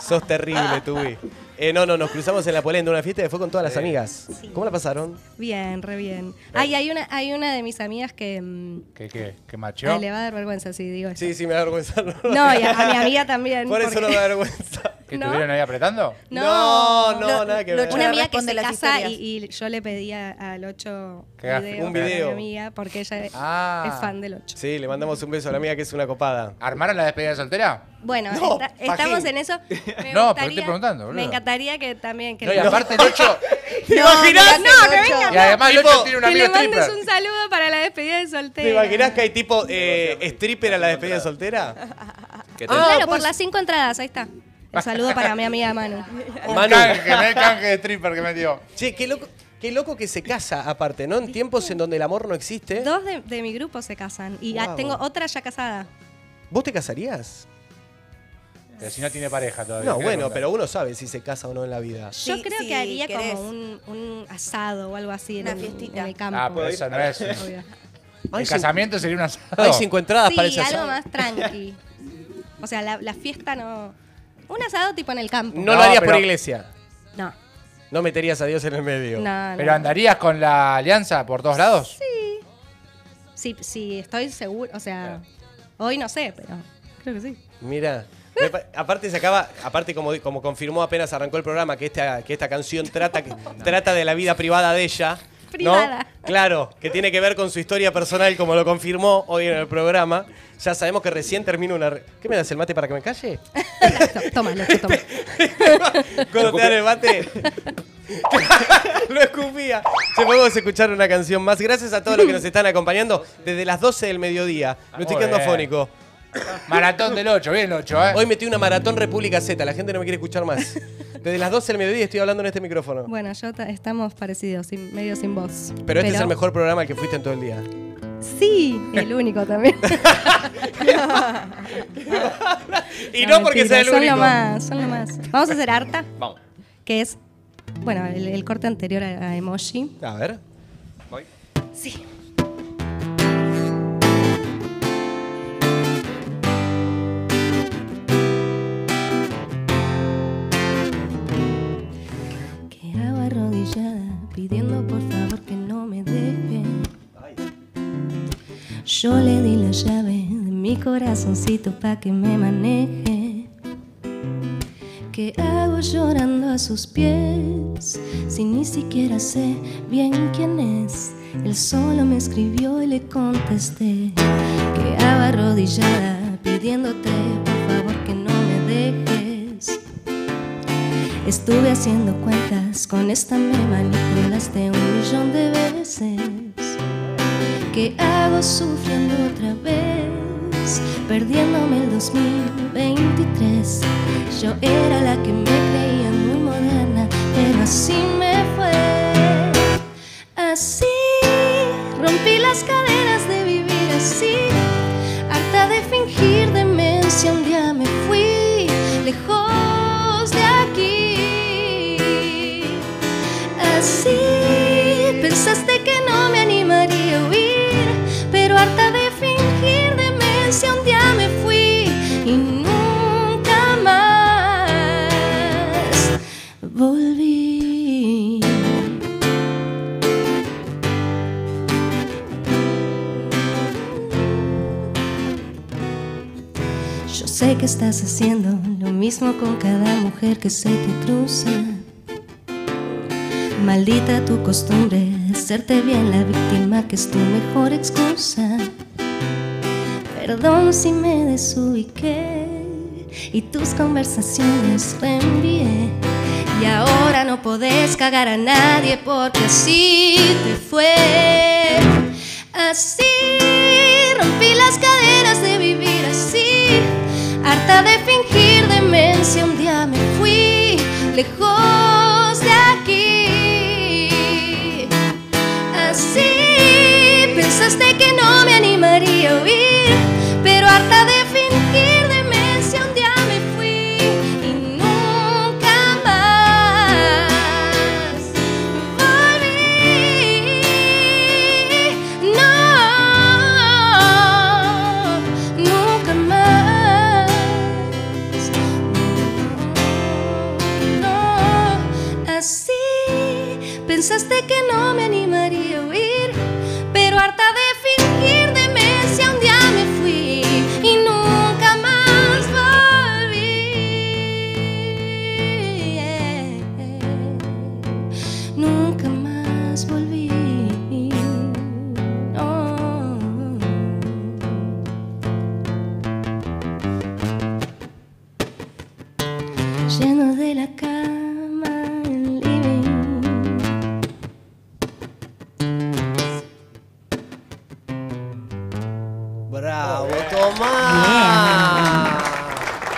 Sos terrible, Tubi. Eh, no, no, nos cruzamos en la polenta, una fiesta que fue con todas las amigas. ¿Cómo la pasaron? Bien, re bien. Ay, hay una, hay una de mis amigas que mm, ¿Qué, qué? ¿Qué macho? ay, le va a dar vergüenza si digo esto. Sí, sí, me da vergüenza. No, y a, a mi amiga también. Por eso porque- no me da vergüenza. [laughs] ¿Que No. estuvieron ahí apretando? No, no, Lo- nada que lo ver. Una amiga que responde se las casa historias. y, y yo le pedía al 8 Que haga video, un video. mi amiga porque ella Ah. es fan del 8. Sí, le mandamos un beso a la amiga que es una copada. ¿Armaron la despedida de soltera? Bueno, No, está- estamos en eso. [laughs] Me No, pero estoy preguntando, boludo. Me encantaría que también que No, y aparte 8. [laughs] ¿Te No, imaginás? mirá No, que venga, Y además el Tipo, 8 tiene un que amigo le mandes stripper. un saludo para la despedida de soltera. ¿Te imaginás que hay tipo eh, stripper a la despedida soltera? ¿Qué te- Ah, Claro, pues- por las cinco entradas, ahí está. Un saludo para mi amiga Manu. [laughs] Un Manu. canje, no el canje de stripper que metió. Che, qué loco, qué loco que se casa aparte, ¿no? En tiempos en donde el amor no existe. Dos de, de mi grupo se casan y Wow. tengo otra ya casada. ¿Vos te casarías? Pero si no tiene pareja todavía. No, ¿qué bueno, pero uno sabe si se casa o no en la vida. Yo Sí, creo sí, que haría querés. como un, un asado o algo así en, Una el- fiestita. en el campo. Ah, pero eso no es. Obvio. El casamiento sería un asado. Hay cinco entradas para Sí, ese algo asado. más tranqui. O sea, la, la fiesta no... Un asado tipo en el campo. No, No, lo harías por iglesia. No, No meterías a Dios en el medio. no, no. ¿Pero andarías con la alianza por todos lados? Sí, sí, estoy seguro, o sea, hoy no sé, pero creo que sí. Mira. Aparte se acaba, aparte como, como confirmó apenas arrancó el programa que esta, que esta canción trata, que- [laughs] trata de la vida privada de ella. ¿no? Privada. Claro, que tiene que ver con su historia personal, como lo confirmó hoy en el programa. Ya sabemos que recién termina una. re- ¿Qué me das el mate para que me calle? [laughs] Toma, Locho, toma. [laughs] Cuando te dan el mate. lo escupía. Se podemos escuchar una canción más. Gracias a todos los que nos están acompañando desde las 12 del mediodía. Me estoy quedando afónico. Maratón del 8, bien el 8, ¿eh? Hoy metí una maratón República Z. La gente no me quiere escuchar más. Desde las 12 del mediodía estoy hablando en este micrófono. Bueno, yo ta- estamos parecidos, sin- medio sin voz. Pero este es el mejor programa al que fuiste en todo el día. Sí, el único también. [laughs] Y no, porque sea el son único. lo más, son lo más. Vamos a hacer harta, Vamos. que es, bueno, el, el corte anterior a, a Emoji. A ver. Voy. Sí. pidiendo por favor que no me deje. Yo le di la llave de mi corazoncito pa' que me maneje. ¿Qué hago llorando a sus pies? Si ni siquiera sé bien quién es. Él solo me escribió y le contesté. Quedaba arrodillada pidiéndote por favor que no me deje. Estuve haciendo cuentas, con esta me manipulaste un millón de veces. ¿Qué hago sufriendo otra vez? Perdiéndome el 2023. Yo era la que me creía muy moderna, pero así me fue. Así rompí las cadenas de vivir así. Harta de fingir demencia, un día me fui lejos sé que estás haciendo lo mismo con cada mujer que se te cruza. Maldita tu costumbre hacerte bien la víctima, que es tu mejor excusa. Perdón si me desubiqué y tus conversaciones reenvié. Y ahora no podés cagar a nadie porque así te fue. Así rompí las cadenas de vivir. Harta de fingir demencia, un día me fui lejos de aquí. Así pensaste que no me animaría a huir, pero harta de pensaste que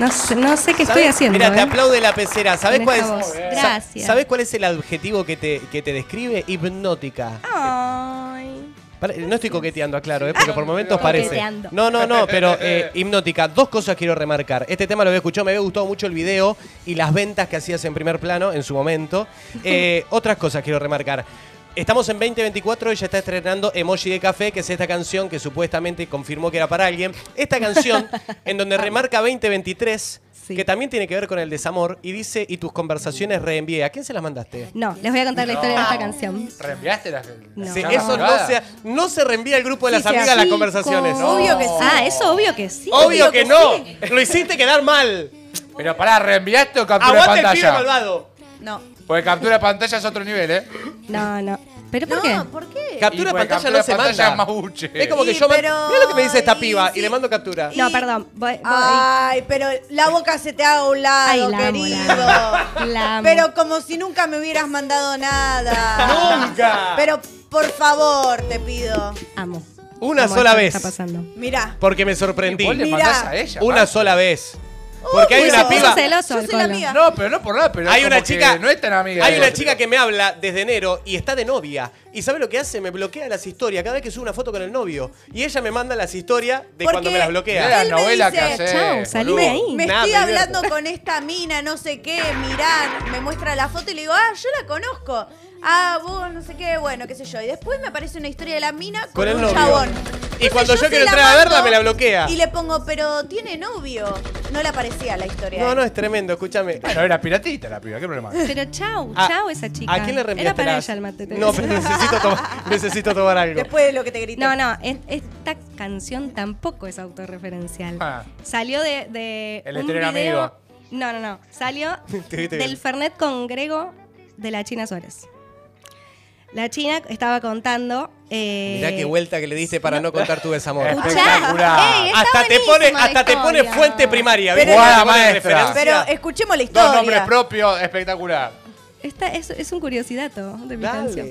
No sé, no sé qué estoy haciendo. Mira, te ¿eh? aplaude la pecera. ¿Sabes cuál es? Gracias. ¿Sabés cuál es el adjetivo que te, que te describe? Hipnótica. Ay. No estoy coqueteando, aclaro, ¿eh? porque por momentos parece. Coqueteando. No, no, no, pero [laughs] eh, hipnótica. Dos cosas quiero remarcar. Este tema lo había escuchado, me había gustado mucho el video y las ventas que hacías en primer plano en su momento. [laughs] Eh, otras cosas quiero remarcar. Estamos en 2024, ella está estrenando Emoji de Café, que es esta canción que supuestamente confirmó que era para alguien. Esta canción, [laughs] en donde remarca 2023, que también tiene que ver con el desamor, y dice, y tus conversaciones reenvié. ¿A quién se las mandaste? No, les voy a contar la historia de esta canción. ¿Reenviaste las No. Sí, eso no se, no se reenvía al grupo de Sí, las se amigas las conversaciones. con- Obvio que sí. Ah, eso obvio que sí. Obvio, Obvio que, que no. sí. Lo hiciste quedar mal. Pero pará, ¿reenviaste o captura de el pibe pantalla? malvado. No. Porque captura de pantalla es otro nivel, ¿eh? No, no. ¿Pero por No, qué? ¿por qué? Captura Y de porque pantalla captura no de se pantalla manda. es. Es como que Sí, yo me. pero- Mira lo que me dice esta y piba sí. y le mando captura. No, perdón. Voy, voy- Ay, pero la boca se te haga a un lado, Ay, la amo, querido. la amo. La amo. Pero como si nunca me hubieras mandado nada. ¡Nunca! Pero por favor, te pido. Amo. Una Amo sola esto que vez. está pasando. Mirá. Porque me sorprendí. Vos le Mirá. mandás a ella. Una sola vez. Porque hay Uy, una piba. celoso Yo el soy la colo. amiga. No, pero no por nada, pero Hay es una que chica. No es tan amiga. Hay de una chica que me habla desde enero y está de novia. ¿Y sabe lo que hace? Me bloquea las historias cada vez que sube una foto con el novio. Y ella me manda las historias de Porque cuando me las Mirá bloquea. la Él me novela dice, que hace. "Chau, salí de ahí". Me Nada, estoy me hablando con esta mina, no sé qué, mirá, me muestra la foto y le digo, ah, yo la conozco. Ah, vos no sé qué, bueno, qué sé yo. Y después me aparece una historia de la mina con, Con el un novio. chabón. Y Y cuando yo se quiero la entrar a verla, me la bloquea. Y le pongo, pero tiene novio. No le aparecía la historia. No, no, es tremendo, escúchame. Bueno, era piratita la piba, ¿qué problema? Pero chau, Ah, chau esa chica. ¿A quién le reenviaste Era para las- ella el mate. te No, digo. pero necesito tomar, [laughs] necesito tomar algo. Después de lo que te grité. No, no, es- esta canción tampoco es autorreferencial. Ah. Salió de, de El un estreno video. amigo. No, no, no. Salió [laughs] Te del. Fernet con Grego de la China Suárez. La China estaba contando. Eh, Mirá qué vuelta que le diste para no contar tu desamor. Espectacular. Ey, hasta te pone, hasta te pone historia. fuente primaria. Pero- pone maestra. Pero escuchemos la Dos nombres historia. propios, espectacular. Esta es, es un curiosidato de mi Dale. canción.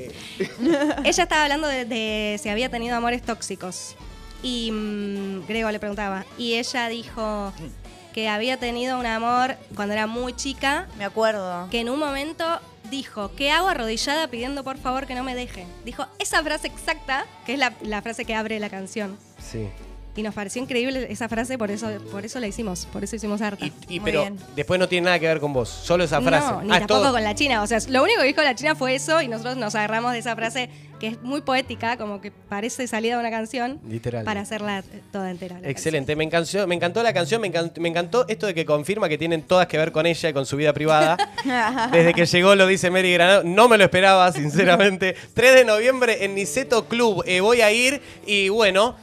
[laughs] Ella estaba hablando de, de si había tenido amores tóxicos. Y mm, Grego le preguntaba. Y ella dijo que había tenido un amor cuando era muy chica, Me acuerdo. que en un momento dijo, ¿qué hago arrodillada pidiendo por favor que no me deje? Dijo esa frase exacta, que es la, la frase que abre la canción. Sí. Y nos pareció increíble esa frase, por eso, por eso la hicimos, por eso hicimos harta. Y, pero bien. después no tiene nada que ver con vos, solo esa frase. No, ni Ah, tampoco todo. con la China. O sea, lo único que dijo la China fue eso y nosotros nos agarramos de esa frase que es muy poética, como que parece salida de una canción, Literal. para hacerla toda entera. Excelente, me encantó, me encantó la canción, me encantó, me encantó esto de que confirma que tienen todas que ver con ella y con su vida privada. [laughs] Desde que llegó lo dice Mary Granado, no me lo esperaba, sinceramente. 3 de noviembre en Niceto Club, eh, voy a ir y bueno,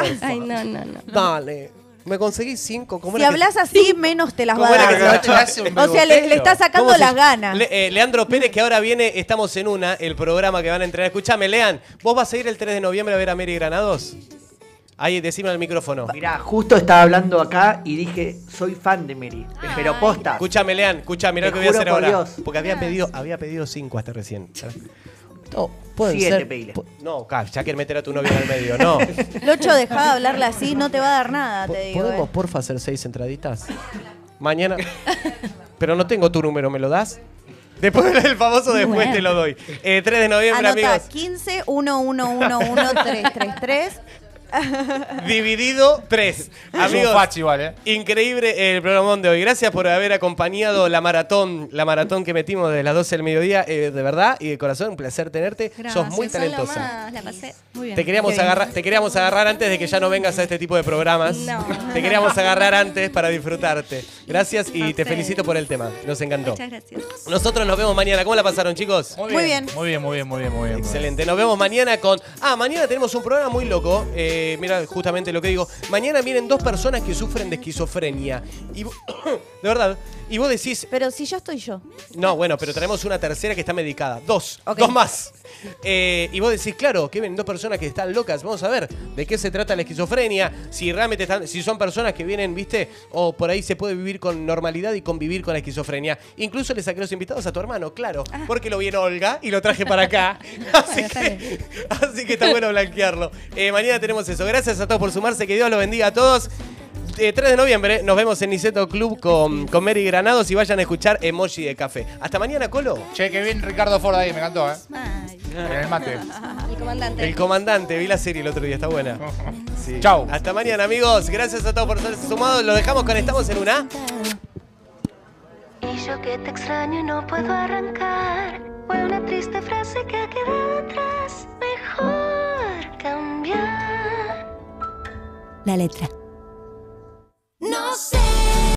Ay, no, no, no. dale, me conseguí cinco. ¿cómo Si era que- hablas así, menos te las va ¿Cómo a era dar. que se Nacho. hace un O sea, le, le está sacando ¿Cómo se- las ganas. Le- eh, Leandro Pérez, que ahora viene, estamos en una, el programa que van a entrenar. Escúchame, Lean, ¿vos vas a ir el 3 de noviembre a ver a Mary Granados? Ahí, decime al micrófono. Mirá, justo estaba hablando acá y dije, soy fan de Mary. Pero posta. Escúchame, Lean, escucha, mirá Te lo que voy a juro hacer por ahora. Dios. Porque había pedido, había pedido cinco hasta recién. No, pueden Siete, ser- pedile. pu- No, Cal, ya que meter a tu novio en el medio, no. [laughs] Locho, dejá de hablarle así, no te va a dar nada, te digo. ¿Podemos, eh. porfa, hacer seis entraditas? Mañana. Pero no tengo tu número, ¿me lo das? Después del famoso después Bueno. te lo doy. Eh, 3 de noviembre, Anota amigos. 15 1 1 1 1 3 3 3. [laughs] Dividido 3. Amigos, igual, ¿eh? increíble el programón de hoy. Gracias por haber acompañado la maratón, la maratón que metimos de las 12 del mediodía. Eh, de verdad y de corazón, un placer tenerte. Sos muy talentosa. la pasé muy bien. Te queríamos, agarrar, te queríamos agarrar antes de que ya no vengas a este tipo de programas. No. Te queríamos agarrar antes para disfrutarte. Gracias y te felicito por el tema. Nos encantó. Muchas gracias. Nosotros nos vemos mañana. ¿Cómo la pasaron, chicos? Muy bien. Muy bien, muy bien, muy bien, muy bien. Excelente. Nos vemos mañana con. Ah, mañana tenemos un programa muy loco. Eh, mira, justamente lo que digo. Mañana vienen dos personas que sufren de esquizofrenia. Y [coughs] de verdad. Y vos decís. Pero si yo estoy yo. No, bueno, pero tenemos una tercera que está medicada. Dos. Dos más. Eh, y vos decís, claro, que vienen dos personas que están locas. Vamos a ver de qué se trata la esquizofrenia. Si realmente están, si son personas que vienen, viste, o por ahí se puede vivir con normalidad y convivir con la esquizofrenia. Incluso le saqué los invitados a tu hermano, claro. Porque lo viene Olga y lo traje para acá. [laughs] [laughs] Así que, así que está bueno blanquearlo. Eh, mañana tenemos eso. Gracias a todos por sumarse. Que Dios los bendiga a todos. Eh, 3 de noviembre nos vemos en Niceto Club con, con Mary Granados y vayan a escuchar Emoji de Café. Hasta mañana, Colo. Che, que bien Ricardo Ford ahí, me encantó, ¿eh? En el mate. el comandante. El comandante, vi la serie el otro día, está buena. [laughs] Sí. Chau. Hasta mañana, amigos. Gracias a todos por estar sumados. Lo dejamos con Estamos en una. Y yo que te extraño y no puedo arrancar. Fue una triste frase que ha quedado atrás. Mejor cambiar. La letra. No sé.